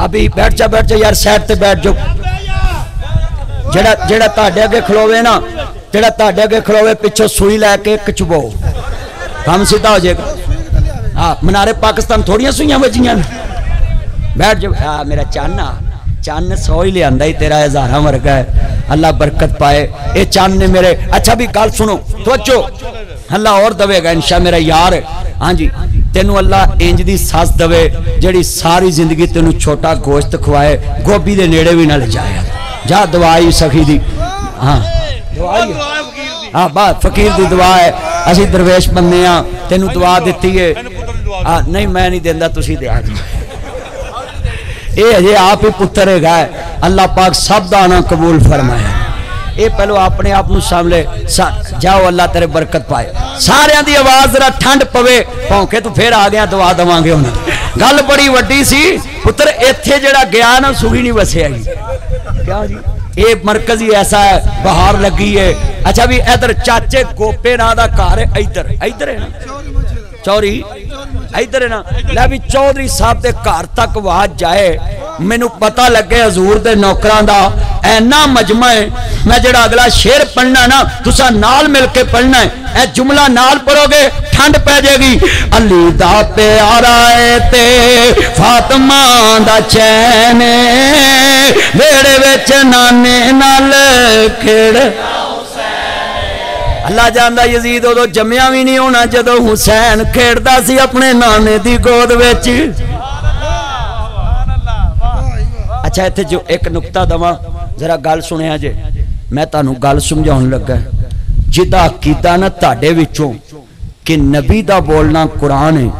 A: अभी बैठ जा बैठ जा यार, साइड ते बैठ जाओ। ਜਿਹੜਾ ਜਿਹੜਾ ਤੁਹਾਡੇ ਅੱਗੇ ਖਲੋਵੇ ਨਾ ਜਿਹੜਾ ਤੁਹਾਡੇ ਅੱਗੇ ਖਲੋਵੇ ਪਿੱਛੋਂ ਸੂਈ ਲੈ ਕੇ ਇੱਕ ਚੁਬੋ ਕੰਮ ਸਿੱਧਾ ਹੋ ਜਾਏਗਾ ਹਾਂ ਮਨਾਰੇ ਪਾਕਿਸਤਾਨ ਥੋੜੀਆਂ ਸੂਈਆਂ ਵੱਜੀਆਂ ਨੇ ਬੈਠ ਜਾ ਆ ਮੇਰਾ ਚੰਨ ਆ ਚੰਨ ਸੌ ਹੀ ਲਿਆਂਦਾ ਹੀ ਤੇਰਾ ਹਜ਼ਾਰਾਂ ਵਰਗਾ ਹੈ अल्लाह बरकत पाए ये चंद ने मेरे अच्छा भी गल सुनो तवज्जो अल्लाह और दवेगा इंशा मेरा यार है। हाँ जी तेनू अल्लाह इंज दी सस दवे जेड़ी सारी जिंदगी तेनू छोटा गोश्त खवाए गोभी दे नेड़े भी ना ले जाए जा दवाई सखी दी। हाँ। दवाई हाँ। बात फकीर की दवा है। असि दरवेश बनने तेन दवा दी है हाँ, नहीं मैं नहीं देता तुम दया जी ये आप ही पुत्र है। अल्लाह पाक सब का आना कबूल फरमाया ये पहलो अपने आप नामले सा, जाओ अल्लाह तेरे बरकत पाए। सारे की आवाज़ जरा ठंड पवे। भौंके तू फिर आ गया दवा देवे उन्हें गल बड़ी वीडी सी। पुत्र इतने जरा गया ना सुखी नहीं वसया मरकज ही ऐसा है, बहार लगी है। अच्छा भी इधर चाचे गोपे ना घर है, इधर इधर है चौरी। ਇਧਰ ਨਾ, ਲੈ ਵੀ ਚੌਧਰੀ ਸਾਹਿਬ ਦੇ ਘਰ ਤੱਕ ਆਵਾਜ਼ ਜਾਏ। ਮੈਨੂੰ ਪਤਾ ਲੱਗੇ ਹਜ਼ੂਰ ਦੇ ਨੌਕਰਾਂ ਦਾ ਐਨਾ ਮਜਮਾ ਹੈ ਮੈਂ ਜਿਹੜਾ ਅਗਲਾ ਸ਼ੇਰ ਪੜਨਾ ਨਾ, ਤੁਸੀਂ ਨਾਲ ਮਿਲ ਕੇ ਪੜਨਾ ਹੈ ਇਹ ਜੁਮਲਾ ਨਾਲ ਪੜੋਗੇ ਠੰਡ ਪੈ ਜਾਏਗੀ। ਅਲੀ ਦਾ ਪਿਆਰਾ ਏ ਤੇ ਫਾਤਮਾ ਦਾ ਚੈਨ ਵੇੜੇ ਵਿੱਚ ਨਾਨੇ ਨਾਲ ਖੇੜ ਅੱਲਾ ਜਾਣਦਾ ਯਜ਼ੀਦ ਉਦੋਂ ਜੰਮਿਆ ਵੀ ਨਹੀਂ ਹੋਣਾ ਜਦੋਂ ਹੁਸੈਨ ਖੇਡਦਾ ਸੀ ਆਪਣੇ ਨਾਨੇ ਦੀ ਗੋਦ ਵਿੱਚ। ਅੱਛਾ, ਇੱਥੇ ਜੋ ਇੱਕ ਨੁਕਤਾ ਦਵਾ, ਜ਼ਰਾ ਗੱਲ ਸੁਣਿਆ ਜੇ। ਮੈਂ ਤੁਹਾਨੂੰ ਗੱਲ ਸਮਝਾਉਣ ਲੱਗਾ। ਜਿਹਦਾ ਅਕੀਦਾ ਨਾ ਤੁਹਾਡੇ ਵਿੱਚੋਂ ਕਿ ਨਬੀ ਦਾ ਬੋਲਣਾ ਕੁਰਾਨ ਹੈ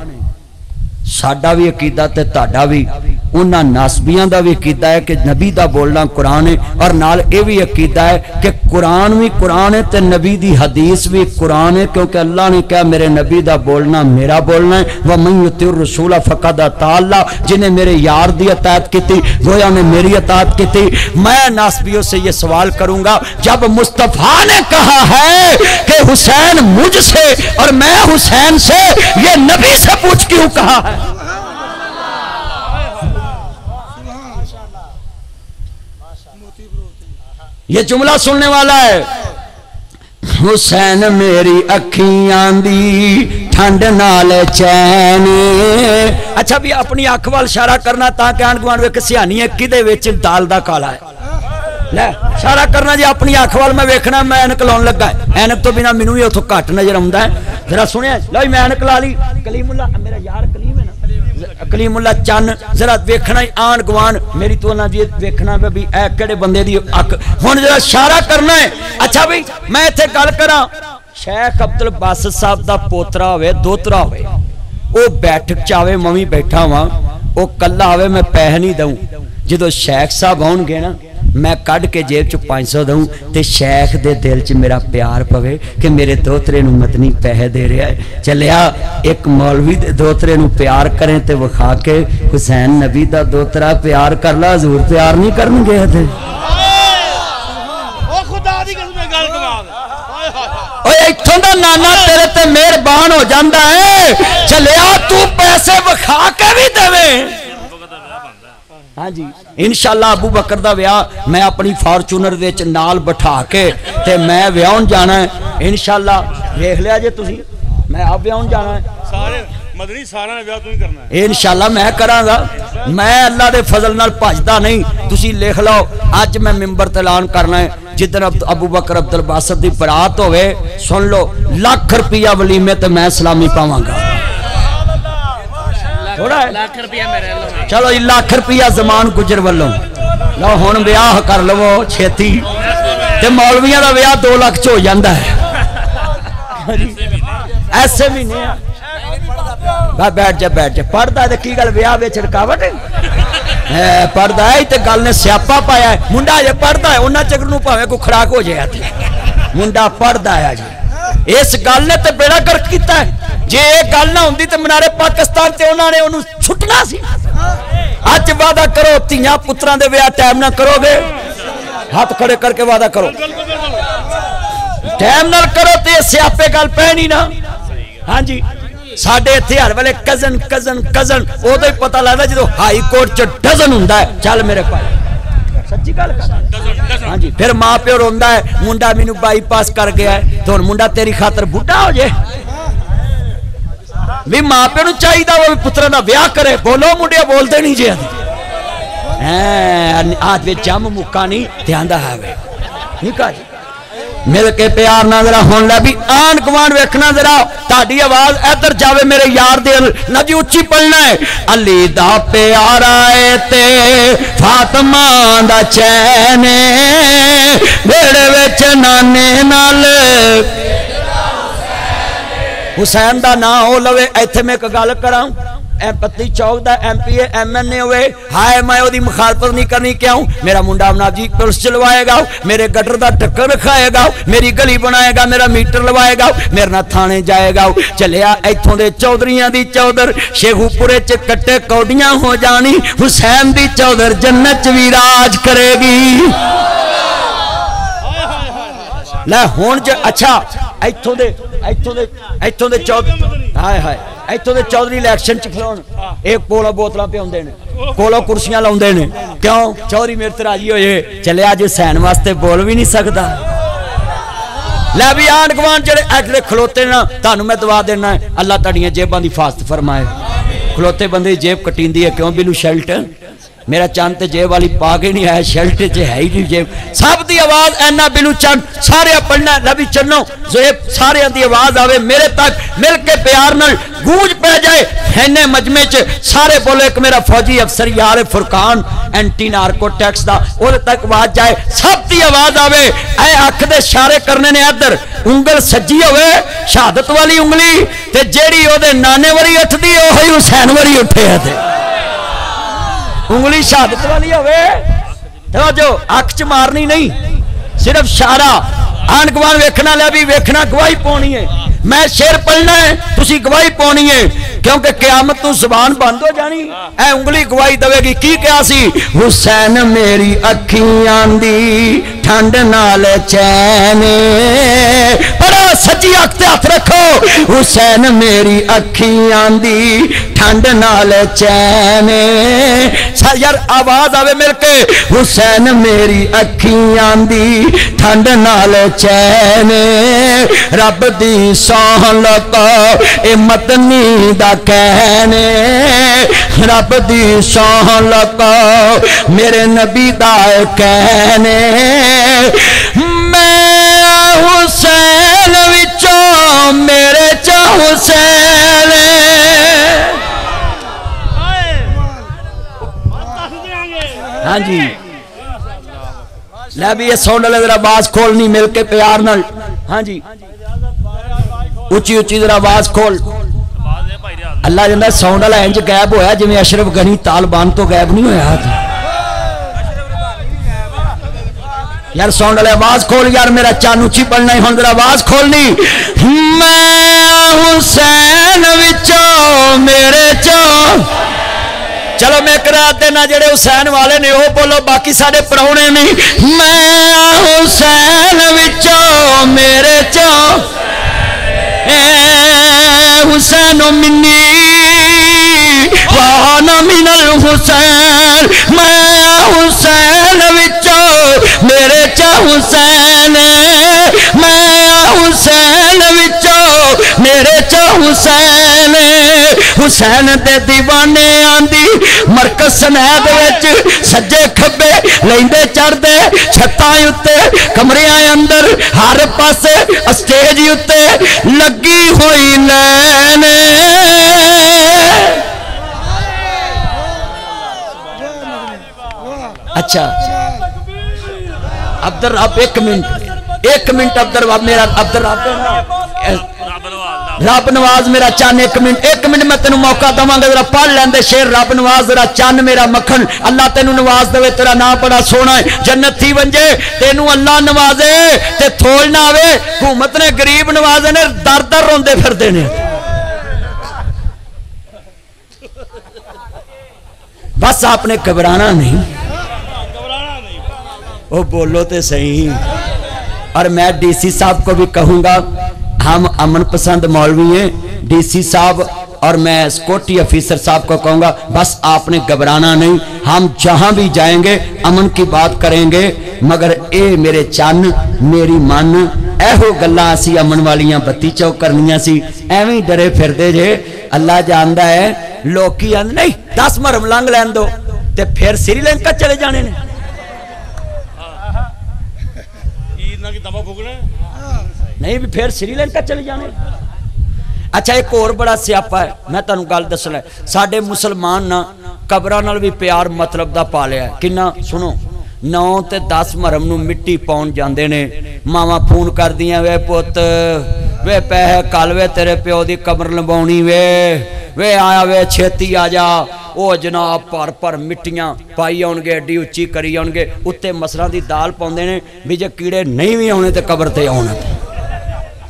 A: ਸਾਡਾ ਵੀ ਅਕੀਦਾ ਤੇ ਤੁਹਾਡਾ ਵੀ उन्होंने नासबिया का भी है कि नबी का बोलना कुरान है, और नाल भी अकीदा है कि कुरान भी कुरान है तो नबी की हदीस भी कुरान है, क्योंकि अल्लाह ने कहा, मेरे नबी का बोलना मेरा बोलना है। वह मई ताला जिन्हें मेरे यार की अतायत की गोया ने मेरी अतायत की मैं नासबियों से ये सवाल करूँगा, जब मुस्तफ़ा ने कहा है कि हुसैन मुझसे और मैं हुसैन से ये नबी से पूछ क्यों कहा है? ये जुमला सुनने वाला है हुसैन मेरी अखियां दी ठंड नाल चैन अच्छा भी अपनी अख वाल इशारा करना ਤਾਂ ਕਿ ਆਂਢ ਗੁਆਂਢ ਵੇਖ ਸਿਆਣੀ ਹੈ ਕਿਹਦੇ ਵਿੱਚ ਦਾਲ ਦਾ ਕਾਲਾ ਹੈ ਲੈ ਇਸ਼ਾਰਾ ਕਰਨਾ ਜੇ ਆਪਣੀ ਅੱਖ ਵੱਲ ਮੈਂ ਵੇਖਣਾ ਮੈਂ ਐਨਕ ਲਾਉਣ ਲੱਗਾ ਐਨਕ ਤੋਂ ਬਿਨਾ ਮੈਨੂੰ ਵੀ ਉੱਥੋਂ ਘੱਟ ਨਜ਼ਰ ਆਉਂਦਾ ਹੈ ਜਰਾ ਸੁਣਿਆ ਲਓ ਜੀ ਮੈਂ ਐਨਕ ਲਾ ਲਈ ਕਲੀਮੁੱਲਾ ਮੇਰਾ ਯਾਰ ਕਲੀਮ ਹੈ ਨਾ ਕਲੀਮੁੱਲਾ ਚੰਨ, ਜਰਾ ਵੇਖਣਾ ਹੀ ਆਣ ਗਵਾਨ ਮੇਰੀ ਤੋਂ ਨਾ ਜੀ ਵੇਖਣਾ ਵੀ ਇਹ ਕਿਹੜੇ ਬੰਦੇ ਦੀ ਅੱਖ। ਹੁਣ ਜਰਾ ਇਸ਼ਾਰਾ ਕਰਨਾ ਹੈ ਅੱਛਾ ਵੀ ਮੈਂ ਇੱਥੇ ਗੱਲ ਕਰਾਂ। ਸ਼ੇਖ ਅਬਦੁਲ ਬਾਸ ਸਾਹਿਬ ਦਾ ਪੋਤਰਾ ਹੋਵੇ, ਦੋਤਰਾ ਹੋਵੇ, ਉਹ ਬੈਠਕ ਚ ਆਵੇ, ਮੈਂ ਵੀ ਬੈਠਾ ਵਾਂ। ਉਹ ਕੱਲਾ ਆਵੇ ਮੈਂ ਪੈਸੇ ਨਹੀਂ ਦਊ। ਜਦੋਂ ਸ਼ੇਖ ਸਾਹਿਬ ਆਉਣਗੇ ਨਾ ਮੈਂ ਕੱਢ ਕੇ ਜੇਬ ਚ 500 ਦਊਂ ਤੇ ਸ਼ੇਖ ਦੇ ਦਿਲ ਚ ਮੇਰਾ ਪਿਆਰ ਪਵੇ ਕਿ ਮੇਰੇ ਦੋਤਰੇ ਨੂੰ ਮਤਨੀ ਪੈਸੇ ਦੇ ਰਿਹਾ ਹੈ। ਚੱਲਿਆ ਇੱਕ ਮੌਲਵੀ ਦੇ ਦੋਤਰੇ ਨੂੰ ਪਿਆਰ ਕਰੇ ਤੇ ਵਿਖਾ ਕੇ ਹੁਸੈਨ ਨਬੀ ਦਾ ਦੋਤਰਾ ਪਿਆਰ ਕਰ ਲਾ ਹਜ਼ੂਰ ਪਿਆਰ ਨਹੀਂ ਕਰਨਗੇ ਤੇ
B: ਉਹ ਖੁਦਾ ਦੀ ਕਸਮ ਗੱਲ ਕਮਾਲ ਹਾਏ ਹਾਏ ਹਾਏ।
A: ਓਏ ਇੱਥੋਂ ਦਾ ਨਾਨਾ ਤੇਰੇ ਤੇ ਮਿਹਰਬਾਨ ਹੋ ਜਾਂਦਾ ਹੈ ਚੱਲਿਆ ਤੂੰ ਪੈਸੇ ਵਿਖਾ ਕੇ ਵੀ ਦੇਵੇਂ। ਹਾਂਜੀ। ਇਨਸ਼ਾਅੱਲਾ ਅਬੂ ਬਕਰ ਦਾ ਵਿਆਹ ਮੈਂ ਆਪਣੀ ਫਾਰਚੂਨਰ ਵਿੱਚ ਨਾਲ ਬਿਠਾ ਕੇ ਤੇ ਮੈਂ ਵਿਆਹਣ ਜਾਣਾ ਹੈ ਇਨਸ਼ਾਅੱਲਾ ਵੇਖ ਲਿਆ ਜੇ ਤੁਸੀਂ ਮੈਂ ਆਪ ਵਿਆਹਣ ਜਾਣਾ ਹੈ
B: ਸਾਰੇ ਮਦਨੀ ਸਾਰਿਆਂ ਨੇ ਵਿਆਹ ਤੂੰ ਹੀ ਕਰਨਾ ਹੈ
A: ਇਹ ਇਨਸ਼ਾਅੱਲਾ ਮੈਂ ਕਰਾਂਗਾ ਮੈਂ ਅੱਲਾ ਦੇ ਫਜ਼ਲ ਨਾਲ ਭਜਦਾ ਨਹੀਂ ਤੁਸੀਂ ਲਿਖ ਲਓ ਅੱਜ ਮੈਂ ਮਿੰਬਰ ਤੇ ਐਲਾਨ ਕਰਨਾ ਹੈ ਜਿੱਦਨ ਅਬ- ਅਬੂ ਬਕਰ ਅਬਦੁਲ ਬਾਸਤ ਦੀ ਬਰਾਤ ਹੋਵੇ ਸੁਣ ਲਓ ਲੱਖ ਰੁਪਿਆ ਵਲੀਮੇ ਤੇ ਮੈਂ ਸਲਾਮੀ ਪਾਵਾਂਗਾ थोड़ा लाख चलो लाख रुपया जमान गुजर वालों। लो हूँ ब्याह कर लवो छेती। मौलविया का ब्याह दो लाख च हो जाता है। ऐसे महीने बैठ जा बैठ जा। पढ़ता तो की गल ब्याह बेच रुकावट? पढ़ता है तो गल ने स्यापा पाया मुंडा अजे पढ़ता है उन्हें चकर भावे को खुराक हो जाए मुंडा पढ़ता है अजे इस गल ने तो बेड़ा गर्क किया जे ये गल ना होंगी तो मनारे पाकिस्तान से उन्होंने छुटना सी। अज वादा करो धिया पुत्रां दे ब्याह टाइम ना करोगे। हाथ खड़े करके वादा करो। टाइम ना करो तो स्यापे गल पैनी ना। हाँ जी, साढ़े इतने हर वे कज़न कज़न कज़न, उदो ही पता लगता जो हाई कोर्ट च डजन होंगे चल मेरे पास फिर माँ प्यो रोंद है, मुंडा मैनू बाईपास कर गया है। तो हम मुंडा तेरी खातर बुढ़ा हो जाए ਵੀ ਮਾਂ ਪਿਓ ਨੂੰ ਚਾਹੀਦਾ ਵਾ ਵੀ ਪੁੱਤਰਾਂ ਦਾ ਵਿਆਹ ਕਰੇ ਬੋਲੋ ਮੁੰਡਿਆ ਬੋਲਦੇ ਨਹੀਂ ਜੇ ਐ ਆਜ ਵਿੱਚ ਜੰਮ ਮੁੱਕਾ ਨਹੀਂ ਧਿਆਨ ਦਾ ਹੈ ਵੇ ਨਿਕਾ ਜੀ ਮਿਲ ਕੇ ਪਿਆਰ ਨਾਲ ਜਰਾ ਹੁਣ ਲੈ ਵੀ ਆਣ ਗਵਾਂਡ ਵੇਖਣਾ ਜਰਾ ਤੁਹਾਡੀ ਆਵਾਜ਼ ਇੱਧਰ ਜਾਵੇ ਮੇਰੇ ਯਾਰ ਦੇ ਨਾ ਜੀ ਉੱਚੀ ਪੜਨਾ ਹੈ ਅਲੀ ਦਾ ਪਿਆਰਾ ਏ ਤੇ ਫਾਤਮਾ ਦਾ ਚੈਨ ਏ ਵੇੜੇ ਵਿੱਚ ਨਾਨੇ ਨਾਲ ਹੁਸੈਨ ਦਾ ਨਾਂ ਹੋ ਲਵੇ, ਇੱਥੇ ਮੈਂ ਇੱਕ ਗੱਲ ਕਰਾਂ। ਐ ਚੌਕ ਦਾ ਐਮਪੀਏ ਐਮਐਨਏ ਹੋਵੇ। ਹਾਏ, ਮੈਂ ਉਹਦੀ ਮੁਖਾਲਫਤ ਨਹੀਂ ਕਰਨੀ, ਕਿਉਂ? ਮੇਰਾ ਮੁੰਡਾ ਬਣਾ ਜੀ ਪੁਲਿਸ ਚਲਵਾਏਗਾ ਮੇਰੇ ਗਟਰ ਦਾ ਟੱਕਰ ਰਖਾਏਗਾ। ਮੇਰੀ ਗਲੀ ਬਣਾਏਗਾ, ਮੇਰਾ ਮੀਟਰ ਲਵਾਏਗਾ। ਮੇਰੇ ਨਾਲ ਥਾਣੇ ਜਾਏਗਾ। ਚੱਲਿਆ ਇੱਥੋਂ ਦੇ ਚੌਧਰੀਆਂ ਦੀ ਚੌਧਰ। ਸ਼ੇਖੂਪੁਰੇ ਚ ਕੱਟੇ ਕੌਡੀਆਂ ਹੋ ਜਾਣੀ। ਹੁਸੈਨ ਦੀ ਚੌਧਰ ਜੰਨਤ ਚ ਵੀ ਰਾਜ ਕਰੇਗੀ। ਲੈ, ਹੁਣ ਜੇ ਅੱਛਾ, ਇੱਥੋਂ ਦੇ ਇੱਥੋਂ ਦੇ ਇੱਥੋਂ ਦੇ ਚੌਧਰੀ ਹਾਏ ਹਾਏ ਇੱਥੋਂ ਦੇ ਚੌਧਰੀ ਇਲੈਕਸ਼ਨ ਚ ਖਲੋਣ। ਇਹ ਕੋਲੋਂ ਬੋਤਲਾਂ ਪਿਆਉਂਦੇ ਨੇ ਕੋਲੋਂ ਕੁਰਸੀਆਂ ਲਾਉਂਦੇ ਨੇ। ਕਿਉਂ? ਚੌਧਰੀ ਮੇਰੇ ਤੇ ਰਾਜੀ ਹੋਏ। ਚੱਲਿਆ ਜੇ ਸੈਨ ਵਾਸਤੇ ਬੋਲ ਵੀ ਨਹੀਂ ਸਕਦਾ। ਲੈ ਵੀ ਆਂਡ ਗਵਾਨ ਜਿਹੜੇ ਐਕਲੇ ਖਲੋਤੇ ਨਾ ਤੁਹਾਨੂੰ ਮੈਂ ਦਵਾ ਦੇਣਾ ਹੈ, ਅੱਲਾ ਤੁਹਾਡੀਆਂ ਜੇਬਾਂ ਦੀ ਫਾਸਤ ਫਰਮਾਏ। ਖਲੋਤੇ ਬੰਦੇ ਦੀ ਜੇਬ ਕਟਿੰਦੀ ਹੈ ਕਿਉਂ ਬਿਲੂ ਸ਼ਰਟ मेरा चंद तो जेब वाली पा के नहीं आया, शर्ट च है ही नहीं जेब। सब की आवाज़ एना बिलू चंद, सारे पढ़ना रवि चनो जेब, सारे की आवाज़ आवे, मेरे तक मिल के प्यार गूंज पै जाए। इन्ने मजमे च सारे बोले, एक मेरा फौजी अफसर यार फुरकान, एंटी नार्को टैक्स का वो तक आवाज़ जाए। सब की आवाज़ आवे। ए अख दे इशारे करने ने इधर, उंगल सजी हो शहादत वाली उंगली जेड़ी ओदे नाने वरी उठती ओही हुसैन वाली उठे है उंगली शहादत वाली होवे तवज्जो अख च मारनी नहीं सिर्फ़ सारा आन गुआ वेखना ले भी वेखना गवाही पानी है मैं सिर पलना है तुसी गवाही पानी है क्योंकि क्यामत तू जबान बंद हो जानी। ए उंगली गवाई देगी की क्या सी? हुसैन मेरी अखी ठंड नाल चैन बड़ा सची अख ते हथ रखो। हुसैन मेरी अखी ठंड नाल चैन यार, आवाज़ आवे मिलके हुसैन मेरी अखी ठंड नाल चैन रब दी सौहलत ए मदनी द कहने, रब दी सौह मेरे नबी दा कहने, मैं हुसैन विचों, मेरे च हुसैन हाँ। जी। लै भी ये सुन ले जरा आवाज़ खोलनी, मिलके प्यार न हाँ जी। उची उची जरा आवाज़ खोल। ਅੱਲਾ ਜੰਦਾ ਸੌਂਡ ਵਾਲਾ ਇੰਜ ਗਾਇਬ ਹੋਇਆ ਜਿਵੇਂ ਅਸ਼ਰਫ ਗਨੀ ਤਾਲਿਬਾਨ ਤੋਂ ਗਾਇਬ ਨਹੀਂ ਹੋਇਆ ਯਾਰ ਸੌਂਡ ਵਾਲੇ ਆਵਾਜ਼ ਖੋਲ ਯਾਰ ਮੇਰਾ ਚੰਨ ਉੱਚੀ ਪੜਨਾ ਹੀ ਹੁਣ ਜਰਾ ਆਵਾਜ਼ ਖੋਲਣੀ ਮੈਂ ਹੁਸੈਨ ਵਿੱਚੋਂ ਮੇਰੇ ਚੋਂ ਚਲੋ ਮੈਂ ਕਰਾ ਦੇਣਾ ਜਿਹੜੇ ਹੁਸੈਨ ਵਾਲੇ ਨੇ ਉਹ ਬੋਲੋ ਬਾਕੀ ਸਾਡੇ ਪਰੌਣੇ ਨਹੀਂ ਮੈਂ ਹੁਸੈਨ ਵਿੱਚੋਂ ਮੇਰੇ हुसैन मिनी वाहन मिनल हुसैन मैं हुसैन विचो मेरे चा हुसैन मैं तेरे च हुसैन हुसैन दे दीवाने आंदी मरक सनैद विच सज्जे खब्बे लेंदे चढ़दे छत्तां उत्ते कमरिया अंदर, हर पासे स्टेज उत्ते लगी हुई लैन अच्छा। अब्दुल रब, एक मिनट एक मिनट अब्दुल रब, मेरा अब्दुल रब। रब नवाज़ मेरा चन एक मिनट एक मिनट मैं तेन मौका दवांगा, जरा पढ़ लेंदे शेर। रब नवाज़, जरा चन मेरा मक्खन। अल्लाह तेन नवाज़ देवे, तेरा नाम बड़ा सोना है। जन्नत थी वंजे, तेनू अल्लाह नवाजे, ते थोल ना आवे। हुकूमत ने गरीब नवाजे ने दर दर रोंदे फिरदे ने। बस आपने घबराना नहीं। वो बोलो तो सही। और मैं डीसी साहब को भी कहूँगा हम अमन पसंद मौलवी हैं डीसी साहब और मैं सिक्योरिटी ऑफिसर साहब को कहूंगा बस आपने घबराना नहीं हम जहां भी जाएंगे अमन की बात करेंगे मगर ए मेरे चन मेरी मन ਇਹੋ ਗੱਲਾਂ ਅਸੀਂ ਅਮਨ ਵਾਲੀਆਂ ਬੱਤੀ ਚੌਕ ਕਰਨੀਆਂ ਸੀ ਐਵੇਂ ਹੀ ਡਰੇ ਫਿਰਦੇ ਜੇ ਅੱਲਾ ਜਾਣਦਾ ਹੈ ਲੋਕੀ ਆਂਦੇ ਨਹੀਂ 10 ਮਰਮ ਲੰਘ ਲੈਣ ਦੋ ਤੇ ਫਿਰ ਸ੍ਰੀਲੰਕਾ ਚਲੇ ਜਾਣੇ ਨੇ
B: ਕਿ ਦਮਾ ਫੁਕਣਾ
A: ਨਹੀਂ ਵੀ ਫਿਰ ਸ੍ਰੀਲੰਕਾ ਚਲੇ ਜਾਣੇ ਅੱਛਾ, ਇੱਕ ਹੋਰ ਬੜਾ ਸਿਆਪਾ ਹੈ। ਮੈਂ ਤੁਹਾਨੂੰ ਗੱਲ ਦੱਸਣਾ ਹੈ। ਸਾਡੇ ਮੁਸਲਮਾਨ ਨਾ ਕਬਰਾਂ ਨਾਲ ਵੀ ਪਿਆਰ ਮਤਲਬ ਦਾ ਪਾ ਲਿਆ ਕਿੰਨਾ? ਸੁਣੋ। 9 ਤੇ 10 ਮਰਮ ਨੂੰ ਮਿੱਟੀ ਪਾਉਣ ਜਾਂਦੇ ਨੇ। ਮਾਵਾਂ ਫੋਨ ਕਰਦੀਆਂ, ਵੇ ਪੁੱਤ, ਵੇ ਪੈਸੇ ਕੱਲ ਵੇ ਤੇਰੇ ਪਿਓ ਦੀ ਕਬਰ ਲਵਾਉਣੀ ਵੇ। ਵੇ ਆਇਆ ਵੇ, ਛੇਤੀ ਆ ਜਾ। ਉਹ ਜਨਾਬ ਭਰ ਭਰ ਮਿੱਟੀਆਂ ਪਾਈ ਆਉਣਗੇ ਏਡੀ ਉੱਚੀ ਕਰੀ ਆਉਣਗੇ। ਉੱਤੇ ਮਸਰਾਂ ਦੀ ਦਾਲ ਪਾਉਂਦੇ ਨੇ ਵੀ ਜੇ ਕੀੜੇ ਨਹੀਂ ਵੀ ਆਉਣੇ ਤੇ ਕਬਰ ਤੇ ਆਉਣਾ।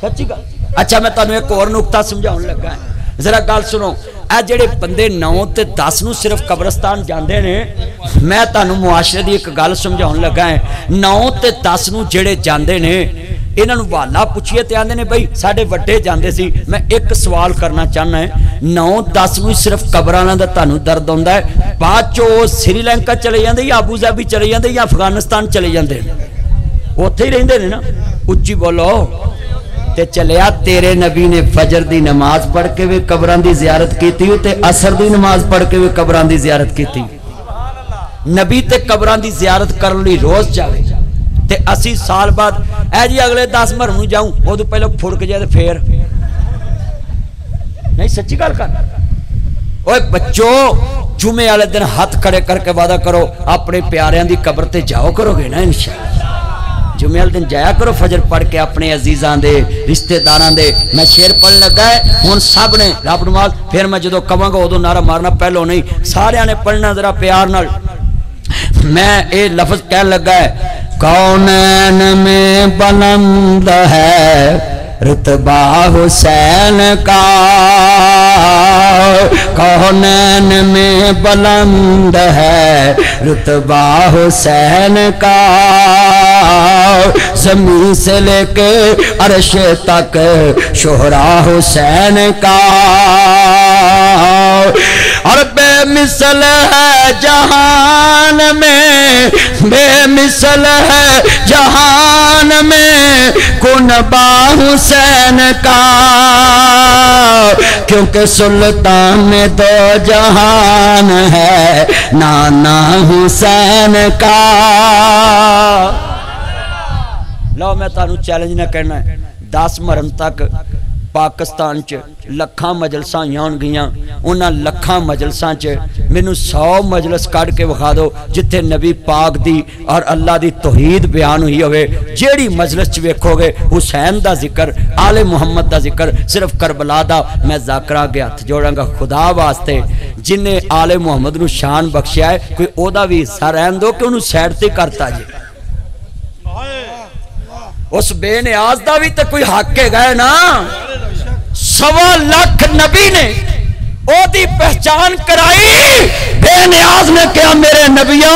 A: ਸੱਚੀ ਗੱਲ ਅੱਛਾ ਮੈਂ ਤੁਹਾਨੂੰ ਇੱਕ ਹੋਰ ਨੁਕਤਾ ਸਮਝਾਉਣ ਲੱਗਾ ਹਾਂ। ਜ਼ਰਾ ਗੱਲ ਸੁਣੋ ਇਹ ਜਿਹੜੇ ਬੰਦੇ 9 ਤੇ 10 ਨੂੰ ਸਿਰਫ ਕਬਰਸਤਾਨ ਜਾਂਦੇ ਨੇ ਮੈਂ ਤੁਹਾਨੂੰ ਮੁਆਸ਼ਰੇ ਦੀ ਇੱਕ ਗੱਲ ਸਮਝਾਉਣ ਲੱਗਾ ਹਾਂ 9 ਤੇ 10 ਨੂੰ ਜਿਹੜੇ ਜਾਂਦੇ ਨੇ ਇਹਨਾਂ ਨੂੰ ਵਾਲਾ ਪੁੱਛੀਏ ਤੇ ਆਂਦੇ ਨੇ ਬਈ ਸਾਡੇ ਵੱਡੇ ਜਾਂਦੇ ਸੀ ਮੈਂ ਇੱਕ ਸਵਾਲ ਕਰਨਾ ਚਾਹਨਾ ਹੈ 9 10 ਨੂੰ ਹੀ ਸਿਰਫ ਕਬਰਾਂ ਨਾਲ ਦਾ ਤੁਹਾਨੂੰ ਦਰਦ ਹੁੰਦਾ ਹੈ ਬਾਅਦ ਚੋਂ ਉਹ ਸ੍ਰੀਲੰਕਾ ਚਲੇ ਜਾਂਦੇ ਜਾਂ ਆਬੂ ਜ਼ੈਬੀ ਚਲੇ ਜਾਂਦੇ ਜਾਂ ਅਫਗਾਨਿਸਤਾਨ ਚਲੇ ਜਾਂਦੇ ਨੇ ਉੱਥੇ ਹੀ ਰਹਿੰਦੇ ਨੇ ਨਾ ਉੱਚੀ ਬੋਲੋ ਤੇ ਚੱਲਿਆ, ਤੇਰੇ ਨਬੀ ਨੇ ਫਜਰ ਦੀ ਨਮਾਜ਼ ਪੜ੍ਹ ਕੇ ਵੀ ਕਬਰਾਂ ਦੀ ਜ਼ਿਆਰਤ ਕੀਤੀ ਤੇ ਅਸਰ ਦੀ ਨਮਾਜ਼ ਪੜ੍ਹ ਕੇ ਵੀ ਕਬਰਾਂ ਦੀ ਜ਼ਿਆਰਤ ਕੀਤੀ। ਨਬੀ ਤੇ ਕਬਰਾਂ ਦੀ ਜ਼ਿਆਰਤ ਕਰਨ ਲਈ ਰੋਜ਼ ਜਾਵੇ ਤੇ ਅਸੀਂ ਸਾਲ ਬਾਅਦ, ਐ ਜੀ, ਅਗਲੇ 10 ਮਹਰਮ ਨੂੰ ਜਾਉਂ ਉਦੋਂ ਪਹਿਲਾਂ ਫੁੜਕ ਜਾਏ ਤੇ ਫੇਰ। ਨਹੀਂ, ਸੱਚੀ ਗੱਲ ਕਰ। ਓਏ ਬੱਚੋ, ਜੁਮੇ ਵਾਲੇ ਦਿਨ ਹੱਥ ਖੜੇ ਕਰਕੇ ਵਾਦਾ ਕਰੋ, ਆਪਣੇ ਪਿਆਰਿਆਂ ਦੀ ਕਬਰ ਤੇ ਜਾਓ ਕਰੋਗੇ ਨਾ, ਇਨਸ਼ਾਅੱਲਾ। जुमे वाले दिन जाया करो फजर पढ़ के अपने अजीजा के रिश्तेदारा के मैं शेर पढ़ लगा है हूँ सबने रब नमाज़ फिर मैं जो कवगा उदो नारा मारना पहलो नहीं। सार्या ने पढ़ना जरा प्यार मैं ये लफज कह लगा है, कौन में बुलंद है? रुतबा हुसैन का कौनैन में बुलंद है रुतबा हुसैन का ज़मीन से लेके अरश तक शोहरा हुसैन का और बेमिसल है जहान में, बेमिसल है जहान में, कुन बाहुसैन का। क्योंकि सुल्तान दो जहान है, नाना हुसैन का। लो, मैं तानू चैलेंज ना करना दस मरम तक ਪਾਕਿਸਤਾਨ 'ਚ ਲੱਖਾਂ ਮਜਲਸਾਂ ਹੋਣ ਗਈਆਂ ਉਹਨਾਂ ਲੱਖਾਂ ਮਜਲਸਾਂ 'ਚ ਮੈਨੂੰ 100 ਮਜਲਸ ਕੱਢ ਕੇ ਵਿਖਾ ਦਿਓ ਜਿੱਥੇ ਨਬੀ ਪਾਕ ਦੀ ਔਰ ਅੱਲਾ ਦੀ ਤੌਹੀਦ ਬਿਆਨ ਹੋਈ ਹੋਵੇ ਜਿਹੜੀ ਮਜਲਸ 'ਚ ਵੇਖੋਗੇ ਹੁਸੈਨ ਦਾ ਜ਼ਿਕਰ ਆਲੇ ਮੁਹੰਮਦ ਦਾ ਜ਼ਿਕਰ ਸਿਰਫ ਕਰਬਲਾ ਦਾ ਮੈਂ ਜ਼ਾਕਰਾ ਅੱਗੇ ਹੱਥ ਜੋੜਾਂਗਾ ਖੁਦਾ ਵਾਸਤੇ ਜਿਨੇ ਆਲੇ ਮੁਹੰਮਦ ਨੂੰ ਸ਼ਾਨ ਬਖਸ਼ਿਆ ਹੈ ਕੋਈ ਉਹਦਾ ਵੀ ਹਿੱਸਾ ਰਹਿਣ ਦਿਓ ਕਿ ਉਹਨੂੰ ਸਾਈਡ ਤੇ ਕਰਤਾ ਜੀ ਉਸ ਬੇਨਿਆਜ਼ ਦਾ ਵੀ ਤਾਂ ਕੋਈ ਹੱਕ ਹੈਗਾ ਹੈ ਨਾ सवा लख नबी ने पहचान कराई। बेनियाज ने कहा मेरे नबियो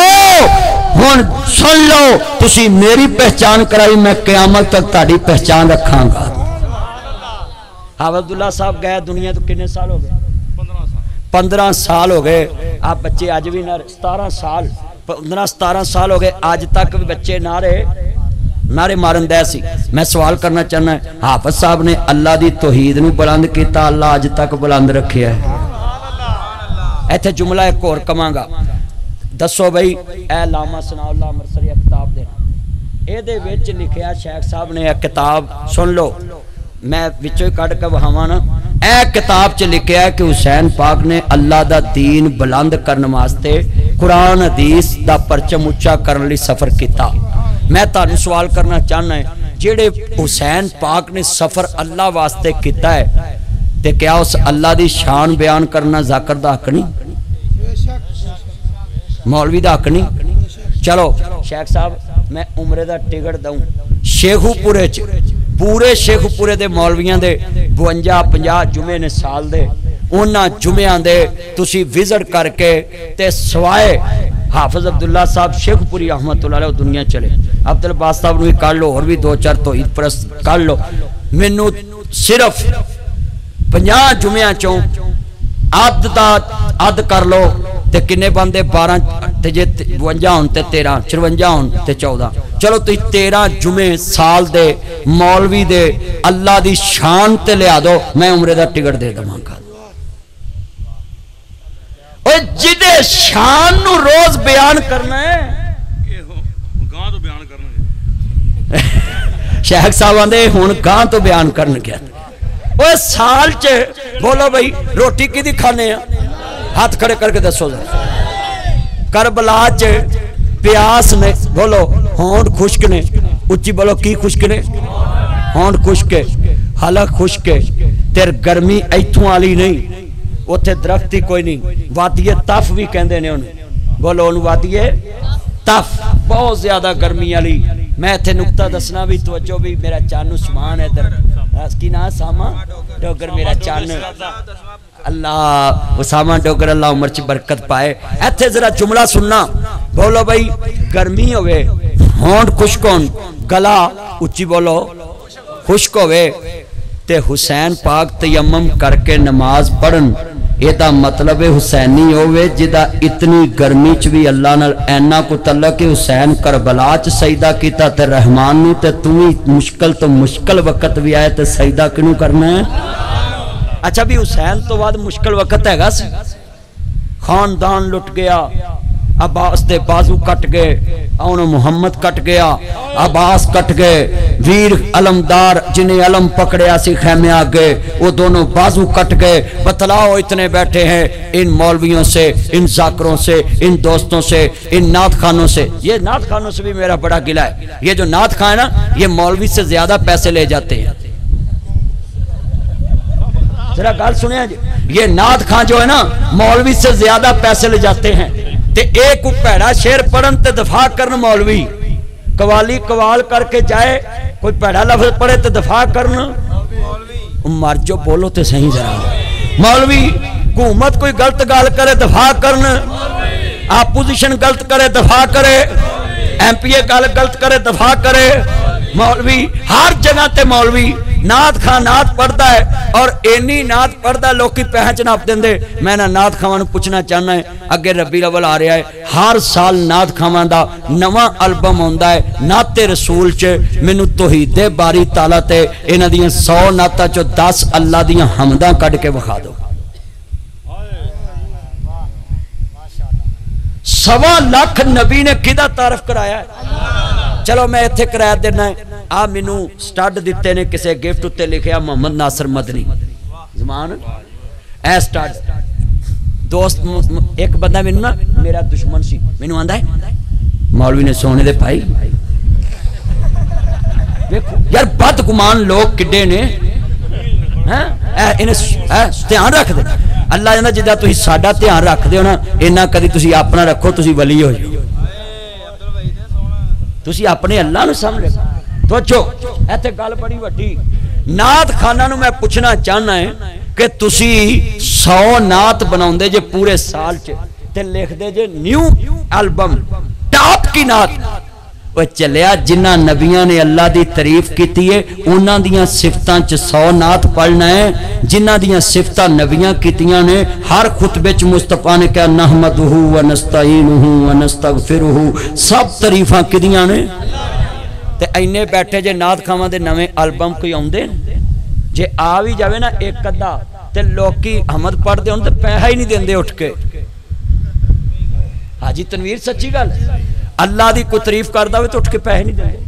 A: हूँ सुन लो तुम मेरी पहचान कराई मैं क्यामत तक ताड़ी पहचान रखागा। हावदुल्ला साहब गए दुनिया तो किन्ने साल हो गए?
B: पंद्रह साल।
A: हो गए। आप बच्चे अज भी ना सतारा साल पंद्रह सतारा साल हो गए अज तक भी बच्चे ना रहे। ਨਾਰੇ ਨਾਰੇ ਮਾਰਨ ਦਾ ਸੀ ਮੈਂ ਸਵਾਲ ਕਰਨਾ ਚਾਹਨਾ ਹਾਫਿਜ਼ ਸਾਹਿਬ ਨੇ ਅੱਲਾ ਦੀ ਤੌਹੀਦ ਨੂੰ ਬੁਲੰਦ ਕੀਤਾ ਅੱਲਾ ਅੱਜ ਤੱਕ ਬੁਲੰਦ ਰੱਖਿਆ ਹੈ ਇੱਥੇ ਜੁਮਲਾ ਇੱਕ ਹੋਰ ਕਵਾਂਗਾ ਦੱਸੋ ਬਈ ਇਹ ਲਾਮਾ ਸਨਾਉਲਾ ਮਰਸਰੀ ਕਿਤਾਬ ਦੇ ਇਹਦੇ ਵਿੱਚ ਲਿਖਿਆ ਸ਼ੇਖ ਸਾਹਿਬ ਨੇ ਇਹ ਕਿਤਾਬ ਸੁਣ ਲਓ ਮੈਂ ਵਿੱਚੋਂ ਹੀ ਕੱਢ ਕੇ ਵਹਾਵਾਂ ਨਾ ਇਹ ਕਿਤਾਬ 'ਚ ਲਿਖਿਆ ਹੈ ਕਿ ਹੁਸੈਨ ਪਾਕ ਨੇ ਅੱਲਾ ਦਾ ਦੀਨ ਬੁਲੰਦ ਕਰਨ ਵਾਸਤੇ ਕੁਰਾਨ ਹਦੀਸ ਦਾ ਪਰਚਮ ਉੱਚਾ ਕਰਨ ਲਈ ਸਫ਼ਰ ਕੀਤਾ ਮੈਂ ਤੁਹਾਨੂੰ ਸਵਾਲ ਕਰਨਾ ਚਾਹਨਾ ਹੈ, ਜਿਹੜੇ ਹੁਸੈਨ ਪਾਕ ਨੇ ਸਫ਼ਰ ਅੱਲਾ ਵਾਸਤੇ ਕੀਤਾ ਹੈ, ਤੇ ਕਿਆ ਉਸ ਅੱਲਾ ਦੀ ਸ਼ਾਨ ਬਿਆਨ ਕਰਨਾ ਜ਼ਾਕਰ ਦਾ ਹੱਕ ਨਹੀਂ? ਮੌਲਵੀ ਦਾ ਹੱਕ ਨਹੀਂ? ਚਲੋ, ਸ਼ੇਖ ਸਾਹਿਬ, ਮੈਂ ਉਮਰੇ ਦਾ ਟਿਕਟ ਦਊਂ। ਸ਼ੇਖੂਪੁਰੇ ਚ, ਪੂਰੇ ਸ਼ੇਖੂਪੁਰੇ ਦੇ ਮੌਲਵੀਆਂ ਦੇ 52 50 ਜੁਮੇ ਨੇ ਸਾਲ ਦੇ। ਉਹਨਾਂ ਜੁਮਿਆਂ ਦੇ ਤੁਸੀਂ ਵਿਜ਼ਿਟ ਕਰਕੇ ਤੇ ਸਵਾਏ अब्दुल्ला साहब, शेखपुरी अहमदुल्ला दुनिया चले। अब्दुल अब्बास साहब भी कर लो और भी दो चार तो ईद कर लो। मैनू सिर्फ़ पाँह जुमया चो अद अद कर लो तो किन्ने बनते बारह जे बवंजा हो तो तेरह चरवंजा हो तो चौदह चलो तुम तो तेरह जुमे साल दे, मौलवी दे, अल्लाह की शान लिया दो, मैं उम्र का टिकट दे देवगा और जिदे शान नु रोज बयान करना
B: है। गां तो बयान करना
A: शेख साहब आंदे हुन गां तो बयान करन गया। ओए साल च बोलो भाई रोटी किदी खाने हाथ खड़े करके दसो करबला च प्यास ने बोलो होंड खुश्क ने। उच्ची बोलो की खुशक ने? होंड खुश्क। हाला खुश्क तेर गर्मी इथों वाली नहीं। ਉੱਥੇ ਦਰਖਤ ਹੀ ਕੋਈ ਨਹੀਂ ਵਾਦੀਏ ਤਫ ਵੀ ਕਹਿੰਦੇ ਨੇ ਉਹਨੂੰ ਬੋਲੋ ਉਹਨੂੰ ਵਾਦੀਏ ਤਫ ਬਹੁਤ ਜ਼ਿਆਦਾ ਗਰਮੀ ਵਾਲੀ ਮੈਂ ਇੱਥੇ ਨੁਕਤਾ ਦੱਸਣਾ ਵੀ ਤਵੱਜੋ ਵੀ ਮੇਰਾ ਚਾਨੂ ਸਮਾਨ ਹੈ ਇਧਰ ਕੀ ਨਾ ਸਾਮਾ ਡੋਗਰ ਮੇਰਾ ਚੰਨ अल्लाह उसामा डोगर अल्लाह उम्र च बरकत पाए ਇੱਥੇ ਜ਼ਰਾ ਜੁਮਲਾ ਸੁਣਨਾ ਬੋਲੋ ਭਾਈ ਗਰਮੀ ਹੋਵੇ ਹੋਂਠ ਖੁਸ਼ਕ ਹੋਣ ਗਲਾ ਉੱਚੀ ਬੋਲੋ ਖੁਸ਼ਕ ਹੋਵੇ ਤੇ ਹੁਸੈਨ ਪਾਕ ਤਯਮਮ ਕਰਕੇ ਨਮਾਜ਼ ਪੜਨ ਇਹਦਾ ਮਤਲਬ ਹੈ ਹੁਸੈਨੀ ਹੋਵੇ ਜਿਹਦਾ ਇਤਨੀ ਗਰਮੀ ਚ ਵੀ ਅੱਲਾ ਨਾਲ ਐਨਾ ਕੋ ਤਲਕ ਹੈ ਹੁਸੈਨ ਕਰਬਲਾ ਚ ਸਜਦਾ ਕੀਤਾ ਤੇ ਰਹਿਮਾਨ ਨੂੰ ਤੇ ਤੂੰ ਵੀ ਮੁਸ਼ਕਲ ਤੋਂ ਮੁਸ਼ਕਲ ਵਕਤ ਵੀ ਆਏ ਤੇ ਸਜਦਾ ਕਿਨੂੰ ਕਰਨਾ ਹੈ ਅੱਛਾ ਵੀ ਹੁਸੈਨ ਤੋਂ ਬਾਅਦ ਮੁਸ਼ਕਲ ਵਕਤ ਹੈਗਾ ਸੀ ਖਾਨਦਾਨ ਲੁੱਟ ਗਿਆ अब्बास दे बाजू कट गए और मुहम्मद कट गया, अब्बास कट गए। वीर अलमदार जिन्हें अलम पकड़या सी खैमे आगे, वो दोनों बाजू कट गए। बतलाओ इतने बैठे हैं, इन मौलवियों से, इन जाकरों से, इन दोस्तों से, इन नाथ खानों से। ये नाथ खानों से भी मेरा बड़ा गिला है। ये जो नाथ खान है ना, ये मौलवी से ज़्यादा पैसे ले जाते हैं। जरा गल सुनिया ये नाथ खान जो है ना, मौलवी से ज़्यादा पैसे ले जाते हैं। ते एक भैड़ा शेर पढ़न दफ़ा कर मौलवी। कवाली कवाल करके जाए कोई भैड़ा लफज पढ़े तो दफ़ा कर मर जो बोलो तो सही जरा। मौलवी हुकूमत कोई गलत गल करे दफ़ा करन। आपोजिशन गलत करे दफ़ा करे। एमपीए गल गलत करे दफ़ा करे मौलवी हर जगह ते मौलवी नाथ खां नाथ पढ़ता है और इन्नी नाथ पढ़ता लोग पहच नाप देंगे मैं ना नाथ खावा पूछना चाहना है अगे रबी लवल आ रहा है हर साल नाथ खावा का नवा एल्बम आता है नाते रसूल च मैनू तोहीदे बारी ताला ते इन्हों दी सौ नाता चो दस अल्लाह दियाँ हमदा कढ़ के विखा दो सवा लख नबी ने किदा तारफ कराया है? चलो मैं इतने कराया देना आ मैनू स्टड दिते ने, किसी गिफ्ट उत्ते लिखा मोहम्मद नासर मदनी। जमान? ए स्टड। दोस्त एक बंदा मैनू ना, मेरा दुश्मन सी। मैनू आंदा है? मौलवी ने सोने दे भाई देखो, यार बदगुमान लोग किड्डे ने इन्हें ध्यान रख दे। अल्लाह कहना जिदा तुम साडा ध्यान रखते हो ना इन्ना कभी तुम अपना रखो तुम वली हो जाओ तुम अपने अल्लाह समझ सोचो इतने गल बड़ी वड्डी नात खाना मैं पूछना चाहना है कि तुसी सौ नात बनाते जे पूरे साल च ते लिखते जे न्यू एल्बम टॉप की वह चलिया जिन्होंने नबिया ने अल्लाह की तारीफ़ की है उन्होंने सिफतों च सौ नाथ पढ़ना है जिन्हों सिफत नबिया की ने हर खुतबे मुस्तफ़ा ने कहा नहमद हू अनस्ताइन हू अनस्तग फिर हू सब तारीफा कि इन्ने बैठे जे नाथ खावा के नवे एल्बम कोई आते जे आ भी जाए ना एक अद्धा तो लोग अहमद पढ़ते हो पैसा ही नहीं देंगे उठ के हाजी तनवीर सच्ची गल ਅੱਲਾ ਦੀ ਕੋਈ ਤਾਰੀਫ ਕਰਦਾ ਹੋਵੇ ਤੇ ਉੱਠ ਕੇ ਪੈਸੇ ਨਹੀਂ ਦਿੰਦੇ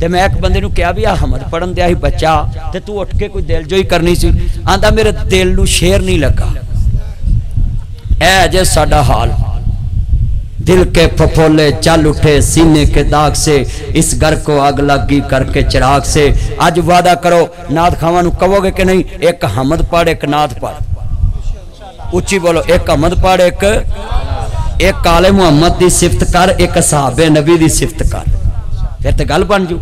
A: ਤੇ ਮੈਂ ਇੱਕ ਬੰਦੇ ਨੂੰ ਕਿਹਾ ਵੀ ਆ ਹਮਦ ਪੜਨ ਦਿਆ ਸੀ ਬੱਚਾ ਤੇ ਤੂੰ ਉੱਠ ਕੇ ਕੋਈ ਦਿਲ ਜੋਈ ਕਰਨੀ ਸੀ ਆਂਦਾ ਮੇਰੇ ਦਿਲ ਨੂੰ ਸ਼ੇਰ ਨਹੀਂ ਲੱਗਾ ਐ ਜੇ ਸਾਡਾ ਹਾਲ दिल के फफोले चल उठे सीने के दाग से इस घर को आग लगी करके चिराग से आज वादा करो नाथ खावा कहोगे कि नहीं एक हमद पढ़ एक नाथ पढ़ उची बोलो एक हमद पढ़ एक एक काले मुहम्मद की सिफत कर, एक सहाबे नबी की सिफत कर। फिर तो गल बन जू।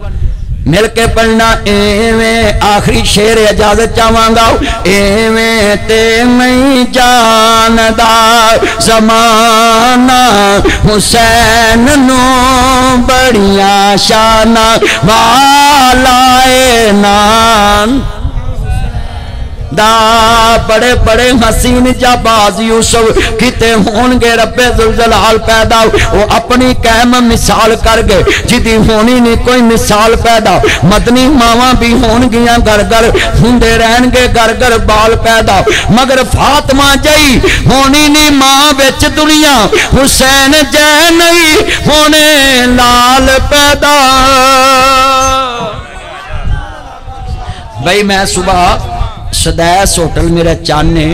A: मिल के पढ़ना एवें आखिरी शेर इजाज़त चावांगा एवें ते मैं जानदा जमाना, हुसैन नो बड़िया शाना वालाए नान। बड़े बड़े हसीन जाबाज यूसुफ किते होंगे रब्बे जुलजलाल पैदा वो अपनी कैम मिसाल कर गए जिदी होनी नहीं कोई मिसाल पैदा मदनी मावा भी होनगियाँ घर घर हुंदे रहनगे घर घर बाल पैदा मगर फातमा जई होनी नहीं माँ बिच दुनिया हुसैन जै नहीं होने लाल पैदा भाई मैं सुबह सदैस होटल मेरा चन्न है